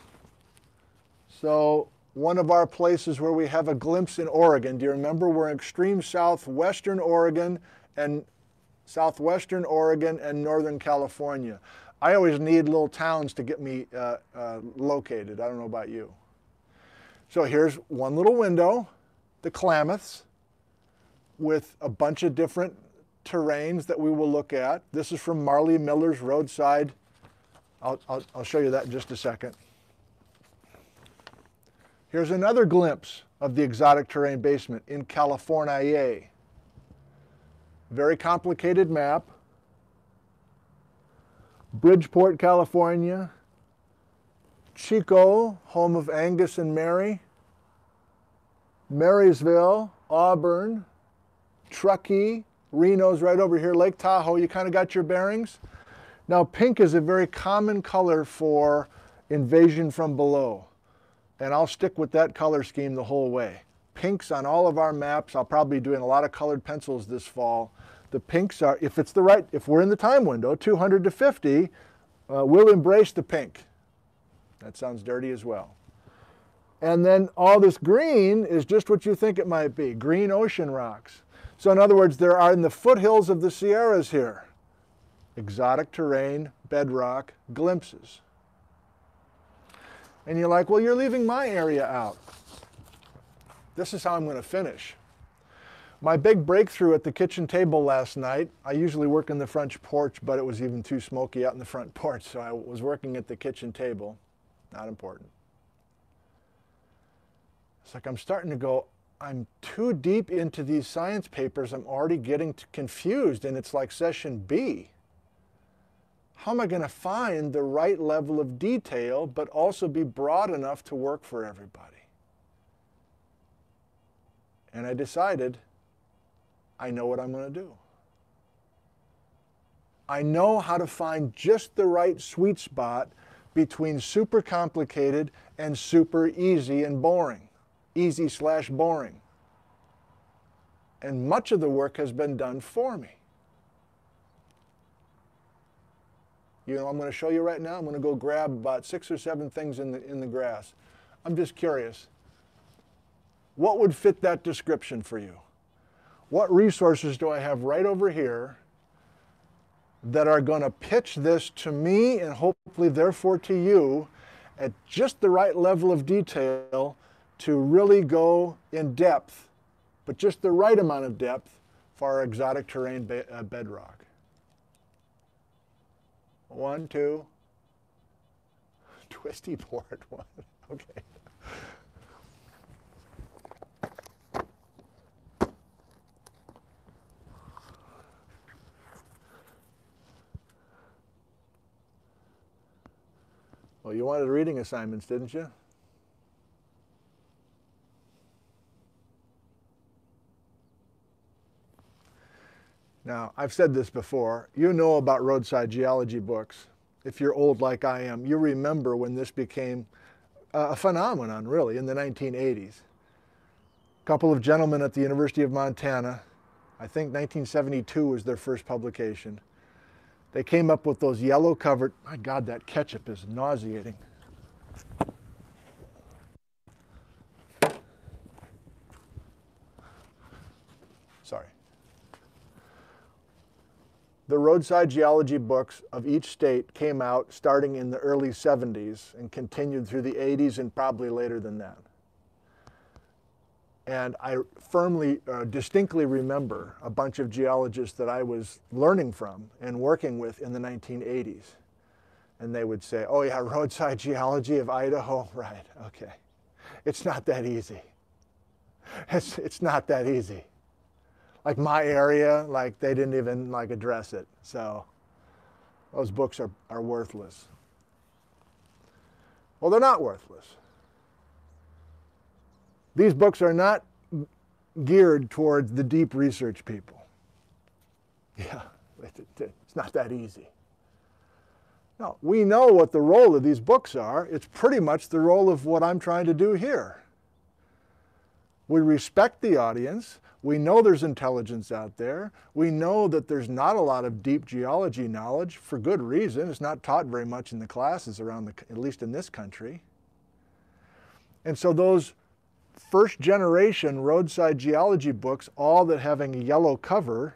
So one of our places where we have a glimpse in Oregon. Do you remember we're in extreme southwestern Oregon and southwestern Oregon and northern California. I always need little towns to get me uh, uh, located. I don't know about you. So here's one little window, the Klamaths, with a bunch of different terranes that we will look at. This is from Marli Miller's Roadside I'll, I'll, I'll show you that in just a second. Here's another glimpse of the exotic terrane basement in California. Very complicated map. Bridgeport, California. Chico, home of Angus and Mary. Marysville, Auburn, Truckee, Reno's right over here, Lake Tahoe. You kind of got your bearings. Now pink is a very common color for invasion from below. And I'll stick with that color scheme the whole way. Pinks on all of our maps. I'll probably be doing a lot of colored pencils this fall. The pinks are, if it's the right, if we're in the time window, 200 to 50, uh, we'll embrace the pink. That sounds dirty as well. And then all this green is just what you think it might be, green ocean rocks. So in other words, there are in the foothills of the Sierras here exotic terrane, bedrock, glimpses. And you're like, well, you're leaving my area out. This is how I'm going to finish. My big breakthrough at the kitchen table last night, I usually work in the front porch, but it was even too smoky out in the front porch, so I was working at the kitchen table. Not important. It's like I'm starting to go, I'm too deep into these science papers, I'm already getting confused, and it's like session B. How am I going to find the right level of detail, but also be broad enough to work for everybody? And I decided I know what I'm going to do. I know how to find just the right sweet spot between super complicated and super easy and boring easy slash boring. And much of the work has been done for me. You know, I'm going to show you right now. I'm going to go grab about six or seven things in the, in the grass. I'm just curious. What would fit that description for you? What resources do I have right over here that are going to pitch this to me and hopefully, therefore, to you at just the right level of detail to really go in depth, but just the right amount of depth for our exotic terrane uh, bedrock. One, two, twisty board one. Okay. Well, you wanted reading assignments, didn't you? Now, I've said this before. You know about roadside geology books. If you're old like I am, you remember when this became a phenomenon, really, in the 1980s. A couple of gentlemen at the University of Montana, I think 1972 was their first publication. They came up with those yellow covered, my God, that ketchup is nauseating. The roadside geology books of each state came out starting in the early 70s and continued through the 80s and probably later than that. And I firmly, uh, distinctly remember a bunch of geologists that I was learning from and working with in the 1980s. And they would say, oh yeah, roadside geology of Idaho, right, okay. It's not that easy. It's, it's not that easy like my area, like they didn't even like address it. So those books are, are worthless. Well, they're not worthless. These books are not geared towards the deep research people. Yeah, it's not that easy. No, we know what the role of these books are. It's pretty much the role of what I'm trying to do here. We respect the audience. We know there's intelligence out there. We know that there's not a lot of deep geology knowledge for good reason. It's not taught very much in the classes around the, at least in this country. And so those first generation roadside geology books, all that having a yellow cover,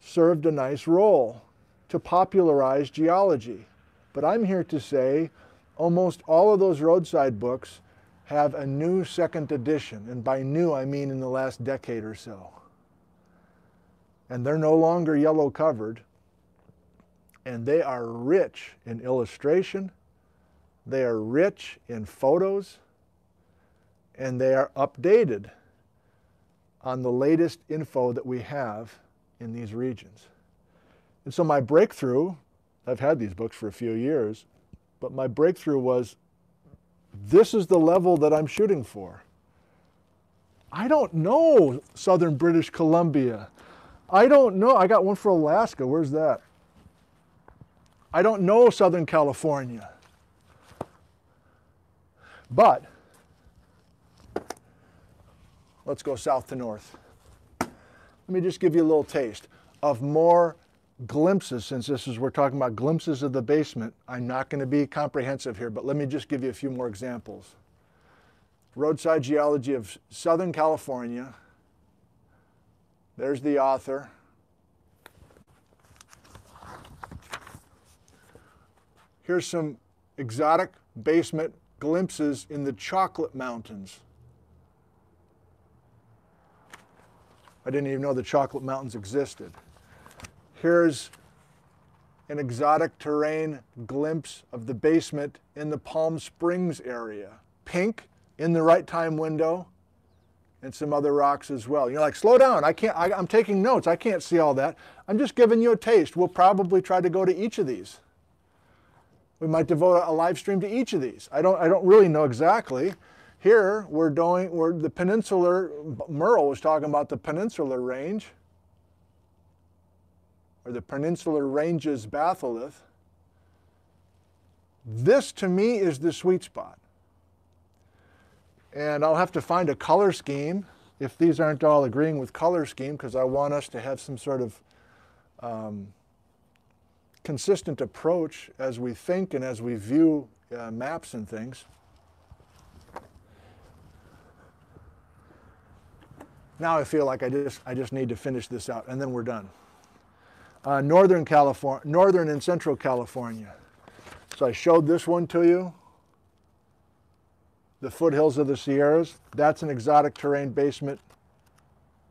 served a nice role to popularize geology. But I'm here to say almost all of those roadside books have a new second edition. And by new, I mean in the last decade or so. And they're no longer yellow covered. And they are rich in illustration, they are rich in photos, and they are updated on the latest info that we have in these regions. And so my breakthrough, I've had these books for a few years, but my breakthrough was this is the level that I'm shooting for. I don't know southern British Columbia. I don't know. I got one for Alaska. Where's that? I don't know Southern California. But let's go south to north. Let me just give you a little taste of more glimpses, since this is we're talking about glimpses of the basement, I'm not going to be comprehensive here, but let me just give you a few more examples. Roadside Geology of Southern California. There's the author. Here's some exotic basement glimpses in the Chocolate Mountains. I didn't even know the Chocolate Mountains existed. Here's an exotic terrane glimpse of the basement in the Palm Springs area. Pink in the right time window and some other rocks as well. You're like, slow down. I can't, I, I'm taking notes. I can't see all that. I'm just giving you a taste. We'll probably try to go to each of these. We might devote a live stream to each of these. I don't, I don't really know exactly. Here, we're doing, we're the peninsular, Merle was talking about the peninsular range, or the peninsular ranges batholith. This, to me, is the sweet spot. And I'll have to find a color scheme if these aren't all agreeing with color scheme because I want us to have some sort of um, consistent approach as we think and as we view uh, maps and things. Now I feel like I just, I just need to finish this out and then we're done. Uh, Northern California, Northern and Central California. So I showed this one to you. The foothills of the Sierras. That's an exotic terrane basement.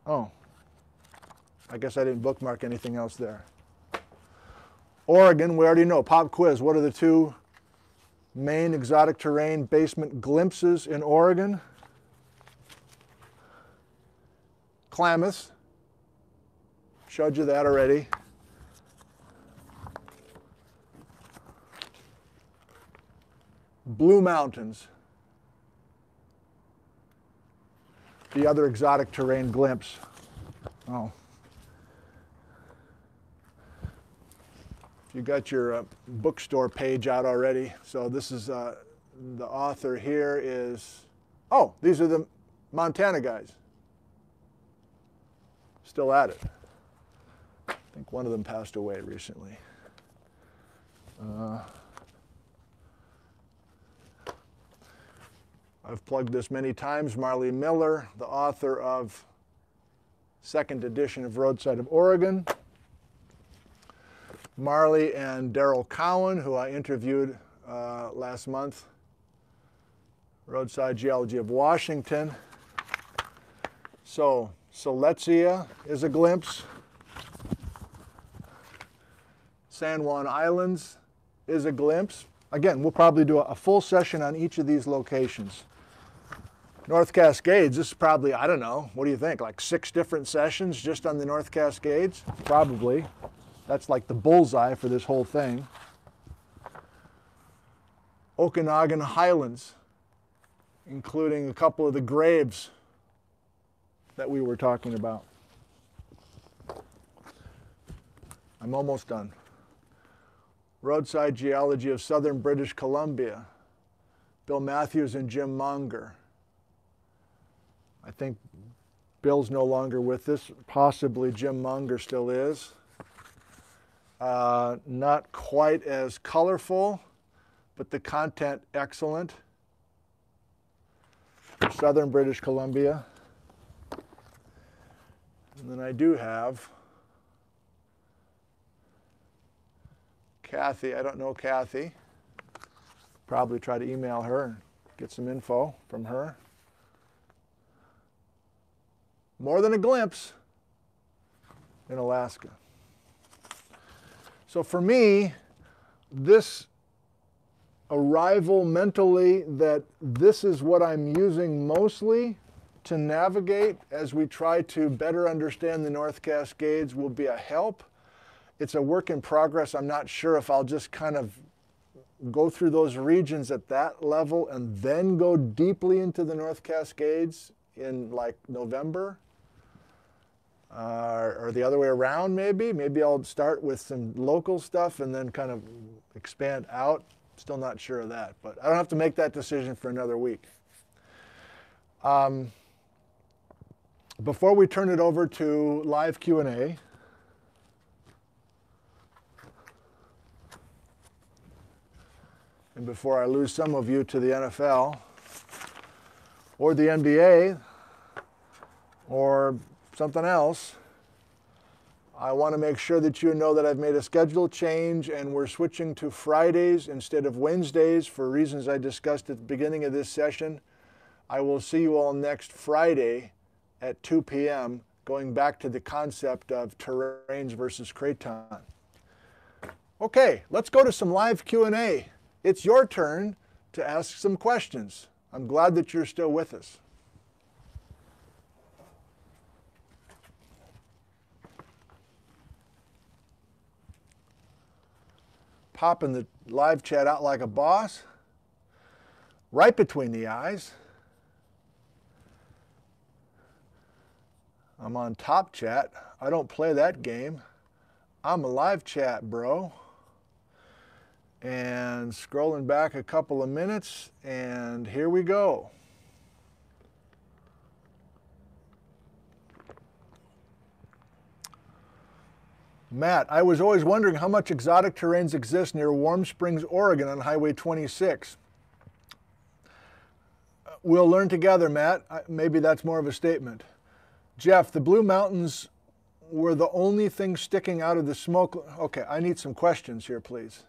Oh, I guess I didn't bookmark anything else there. Oregon, we already know. Pop quiz. What are the two main exotic terrane basement glimpses in Oregon? Klamath. Showed you that already. Blue Mountains. The other exotic terrane glimpse. Oh. You got your uh, bookstore page out already. So this is uh, the author here is, oh, these are the Montana guys still at it. I think one of them passed away recently. Uh, I've plugged this many times. Marli Miller, the author of second edition of Roadside of Oregon. Marli and Darrel Cowan, who I interviewed uh, last month. Roadside Geology of Washington. So Siletzia is a glimpse. San Juan Islands is a glimpse. Again, we'll probably do a full session on each of these locations. North Cascades, this is probably, I don't know, what do you think, like six different sessions just on the North Cascades? Probably. That's like the bullseye for this whole thing. Okanagan Highlands, including a couple of the grabens that we were talking about. I'm almost done. Roadside Geology of Southern British Columbia, Bill Mathews and Jim Monger. I think Bill's no longer with us. Possibly Jim Monger still is. Uh, not quite as colorful, but the content excellent. Southern British Columbia. And then I do have Cathy. I don't know Cathy. Probably try to email her and get some info from her. More than a glimpse in Alaska. So for me, this arrival mentally that this is what I'm using mostly to navigate as we try to better understand the North Cascades will be a help. It's a work in progress. I'm not sure if I'll just kind of go through those regions at that level and then go deeply into the North Cascades in like November. Uh, or the other way around, maybe. Maybe I'll start with some local stuff and then kind of expand out. Still not sure of that, but I don't have to make that decision for another week. Um, before we turn it over to live Q&A, and before I lose some of you to the NFL or the NBA or something else, I want to make sure that you know that I've made a schedule change and we're switching to Fridays instead of Wednesdays for reasons I discussed at the beginning of this session. I will see you all next Friday at 2 p.m. going back to the concept of terranes versus craton. Okay, let's go to some live Q&A. It's your turn to ask some questions. I'm glad that you're still with us. Popping the live chat out like a boss, right between the eyes. I'm on top chat. I don't play that game. I'm a live chat, bro. And scrolling back a couple of minutes, and here we go. Matt, I was always wondering how much exotic terranes exist near Warm Springs, Oregon on Highway 26. We'll learn together, Matt. Maybe that's more of a statement. Jeff, the Blue Mountains were the only thing sticking out of the smoke. Okay, I need some questions here, please.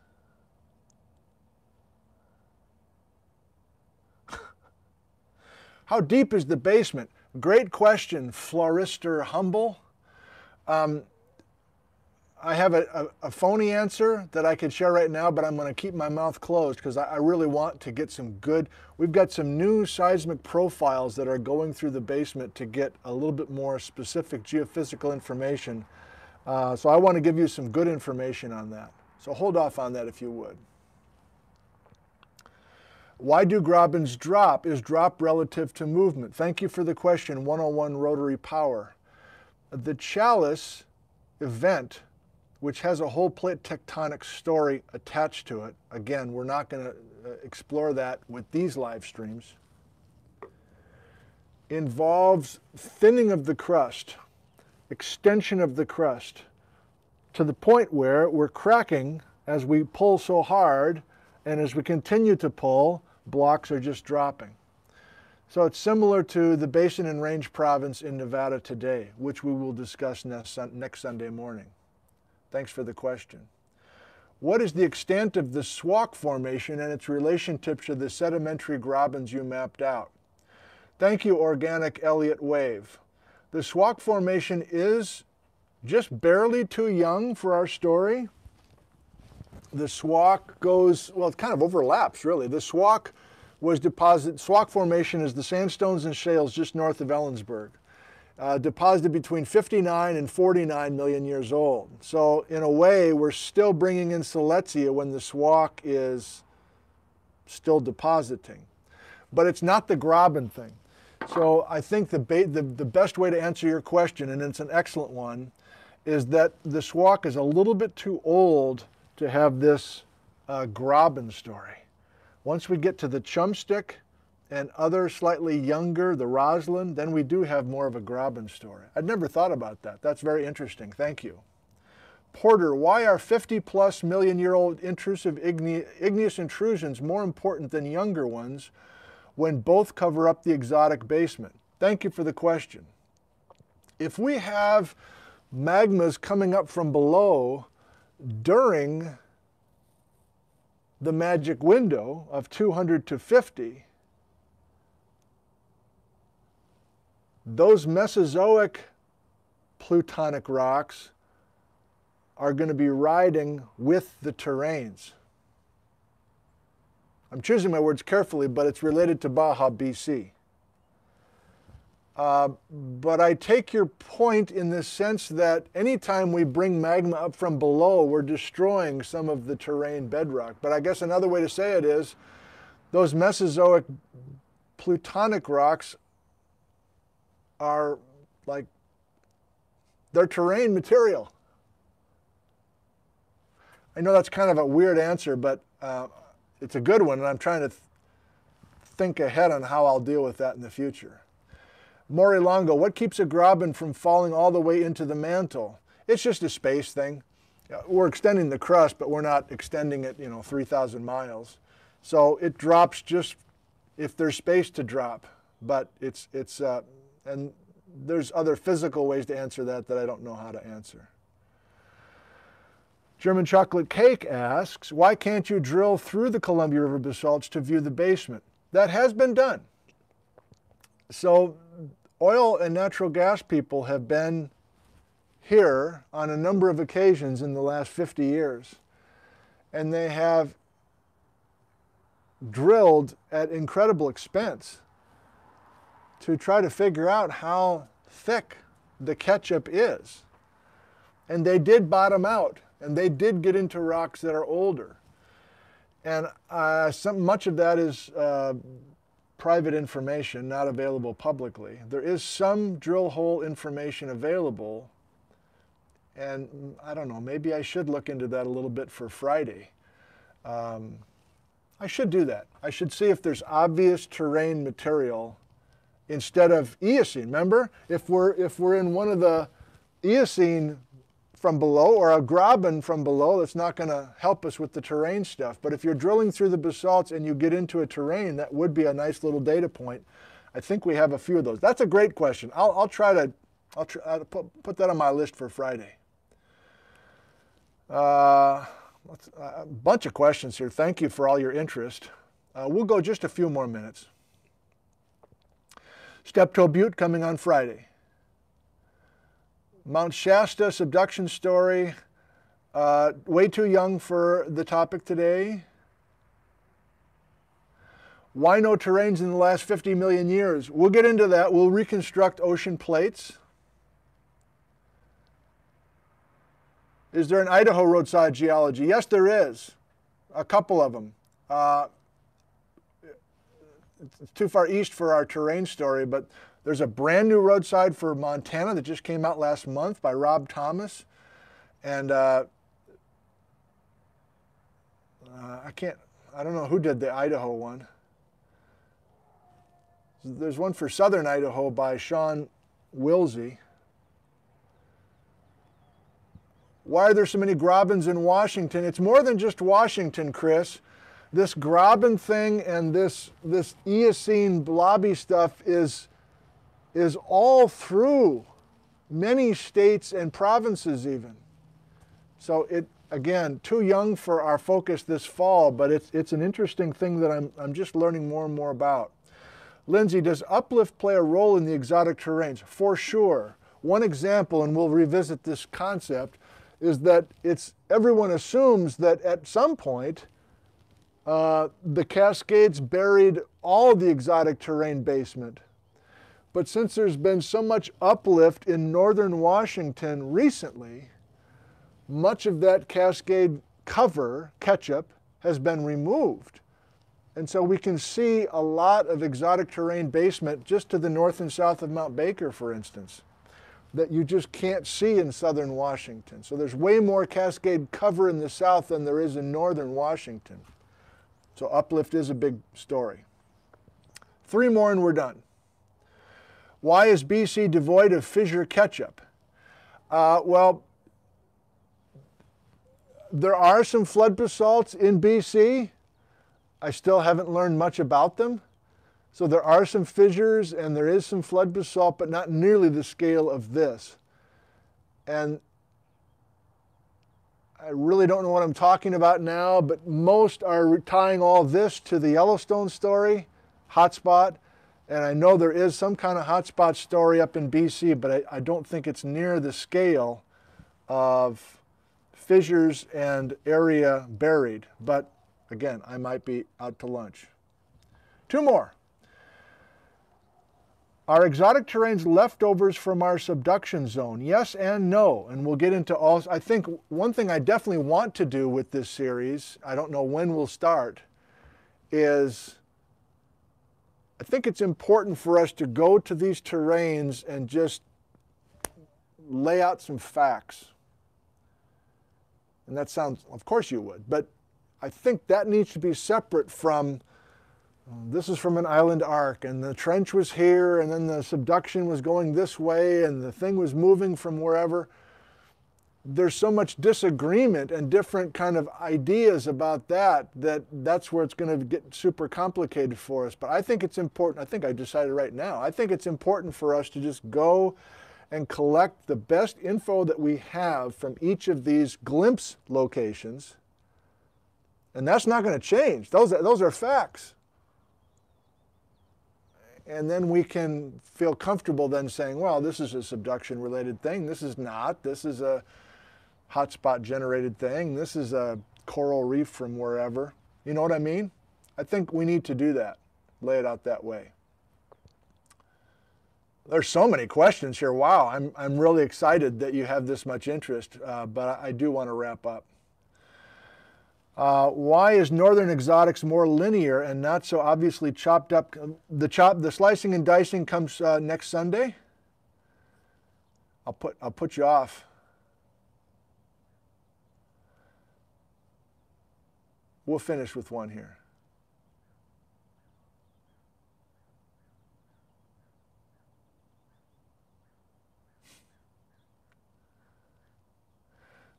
How deep is the basement? Great question, Florister Humble. Um, I have a, a, a, phony answer that I could share right now, but I'm going to keep my mouth closed because I, I, really want to get some good. We've got some new seismic profiles that are going through the basement to get a little bit more specific geophysical information. Uh, so I want to give you some good information on that. So hold off on that if you would. Why do grabens drop? Is drop relative to movement? Thank you for the question, 101 rotary power. The Challis event which has a whole plate tectonic story attached to it. Again, we're not going to uh, explore that with these live streams. Involves thinning of the crust, extension of the crust, to the point where we're cracking as we pull so hard, and as we continue to pull, blocks are just dropping. So it's similar to the Basin and Range Province in Nevada today, which we will discuss next, next Sunday morning. Thanks for the question. What is the extent of the Swauk formation and its relationship to the sedimentary grabens you mapped out? Thank you, Organic Elliott Wave. The Swauk formation is just barely too young for our story. The Swauk goes, well, it kind of overlaps really. The Swauk was deposited, Swauk formation is the sandstones and shales just north of Ellensburg uh, deposited between 59 and 49 million years old. So in a way, we're still bringing in Siletzia when the Swauk is still depositing. But it's not the Graben thing. So I think the, the, the best way to answer your question, and it's an excellent one, is that the Swauk is a little bit too old to have this uh, Graben story. Once we get to the Chumstick, and other slightly younger, the Roslyn, then we do have more of a Graben story. I'd never thought about that. That's very interesting. Thank you. Porter, why are 50 plus million year old intrusive igneous intrusions more important than younger ones when both cover up the exotic basement? Thank you for the question. If we have magmas coming up from below during the magic window of 200 to 50, those Mesozoic plutonic rocks are going to be riding with the terranes. I'm choosing my words carefully, but it's related to Baja, BC. Uh, but I take your point in the sense that anytime we bring magma up from below, we're destroying some of the terrane bedrock. But I guess another way to say it is those Mesozoic plutonic rocks are like, they're terrane material. I know that's kind of a weird answer, but uh, it's a good one, and I'm trying to th think ahead on how I'll deal with that in the future. Maury Longo, what keeps a graben from falling all the way into the mantle? It's just a space thing. We're extending the crust, but we're not extending it, you know, 3,000 miles. So it drops just if there's space to drop, but it's, it's uh, and there's other physical ways to answer that that I don't know how to answer. German Chocolate Cake asks, why can't you drill through the Columbia River basalts to view the basement? That has been done. So oil and natural gas people have been here on a number of occasions in the last 50 years, and they have drilled at incredible expense to try to figure out how thick the ketchup is. And they did bottom out, and they did get into rocks that are older. And uh, some, much of that is uh, private information, not available publicly. There is some drill hole information available, and I don't know, maybe I should look into that a little bit for Friday. Um, I should do that. I should see if there's obvious terrane material instead of Eocene. Remember, if we're, if we're in one of the Eocene from below or a graben from below, that's not going to help us with the terrane stuff. But if you're drilling through the basalts and you get into a terrane, that would be a nice little data point. I think we have a few of those. That's a great question. I'll, I'll try to I'll, I'll put, put that on my list for Friday. Uh, a bunch of questions here. Thank you for all your interest. Uh, we'll go just a few more minutes. Steptoe Butte coming on Friday. Mount Shasta subduction story. Uh, way too young for the topic today. Why no terranes in the last 50 million years? We'll get into that. We'll reconstruct ocean plates. Is there an Idaho roadside geology? Yes, there is. A couple of them. Uh, it's too far east for our terrane story, but there's a brand new roadside for Montana that just came out last month by Rob Thomas. And uh, uh, I can't, I don't know who did the Idaho one. There's one for southern Idaho by Shawn Willsey. Why are there so many Grabens in Washington? It's more than just Washington, Chris this Graben thing and this, this Eocene blobby stuff is, is all through many states and provinces even. So it, again, too young for our focus this fall, but it's, it's an interesting thing that I'm, I'm just learning more and more about. Lindsay, does uplift play a role in the exotic terranes? For sure. One example, and we'll revisit this concept, is that it's everyone assumes that at some point uh, the Cascades buried all the exotic terrane basement. But since there's been so much uplift in northern Washington recently, much of that Cascade cover, ketchup, has been removed. And so we can see a lot of exotic terrane basement just to the north and south of Mount Baker, for instance, that you just can't see in southern Washington. So there's way more Cascade cover in the south than there is in northern Washington. So uplift is a big story. Three more and we're done. Why is BC devoid of fissure ketchup? Uh, well, there are some flood basalts in BC. I still haven't learned much about them. So there are some fissures and there is some flood basalt, but not nearly the scale of this. And I really don't know what I'm talking about now, but most are tying all this to the Yellowstone story, hotspot. And I know there is some kind of hotspot story up in BC, but I, I don't think it's near the scale of fissures and area buried. But again, I might be out to lunch. Two more. Are exotic terranes leftovers from our subduction zone? Yes and no. And we'll get into all. I think one thing I definitely want to do with this series, I don't know when we'll start, is I think it's important for us to go to these terranes and just lay out some facts. And that sounds, of course you would, but I think that needs to be separate from this is from an island arc, and the trench was here, and then the subduction was going this way, and the thing was moving from wherever. There's so much disagreement and different kind of ideas about that that that's where it's going to get super complicated for us. But I think it's important. I think I decided right now. I think it's important for us to just go and collect the best info that we have from each of these glimpse locations. And that's not going to change. Those, those are facts and then we can feel comfortable then saying, well, this is a subduction related thing. This is not. This is a hotspot generated thing. This is a coral reef from wherever. You know what I mean? I think we need to do that, lay it out that way. There's so many questions here. Wow, I'm, I'm really excited that you have this much interest, uh, but I do want to wrap up. Uh, why is Northern Exotics more linear and not so obviously chopped up? The chop, the slicing and dicing comes uh, next Sunday. I'll put I'll put you off. We'll finish with one here.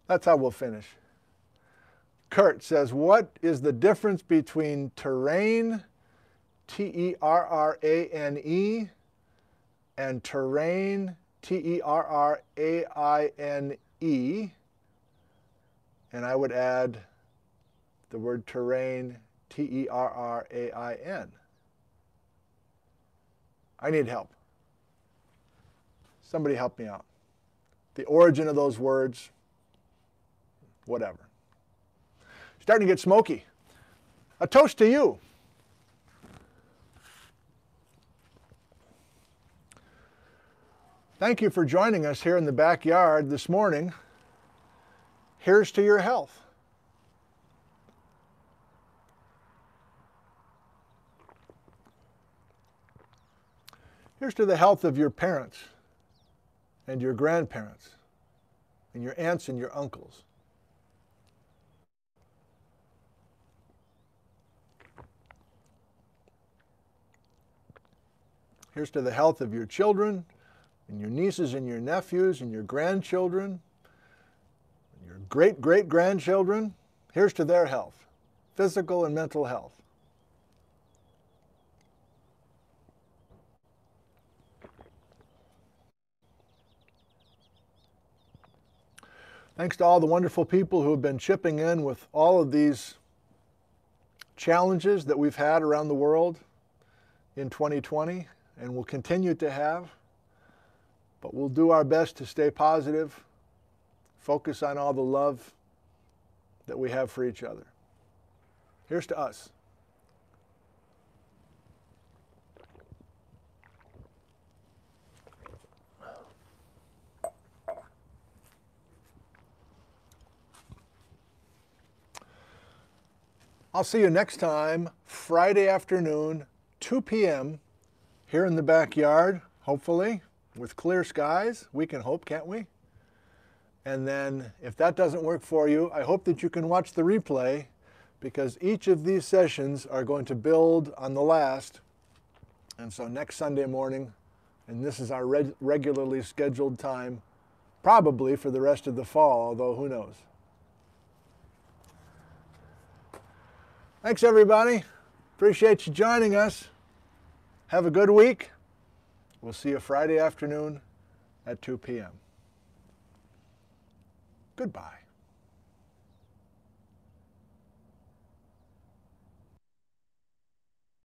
That's how we'll finish. Kurt says, What is the difference between terrane, T E R R A N E, and terrain, T E R R A I N E? And I would add the word terrain, T E R R A I N. I need help. Somebody help me out. The origin of those words, whatever starting to get smoky. A toast to you. Thank you for joining us here in the backyard this morning. Here's to your health. Here's to the health of your parents and your grandparents and your aunts and your uncles. Here's to the health of your children and your nieces and your nephews and your grandchildren, and your great great grandchildren. Here's to their health, physical and mental health. Thanks to all the wonderful people who have been chipping in with all of these challenges that we've had around the world in 2020 and will continue to have. But we'll do our best to stay positive, focus on all the love that we have for each other. Here's to us. I'll see you next time, Friday afternoon, 2 p.m here in the backyard, hopefully, with clear skies. We can hope, can't we? And then if that doesn't work for you, I hope that you can watch the replay because each of these sessions are going to build on the last. And so next Sunday morning, and this is our reg regularly scheduled time, probably for the rest of the fall, although who knows. Thanks, everybody. Appreciate you joining us. Have a good week. We'll see you Friday afternoon at 2 p.m. Goodbye.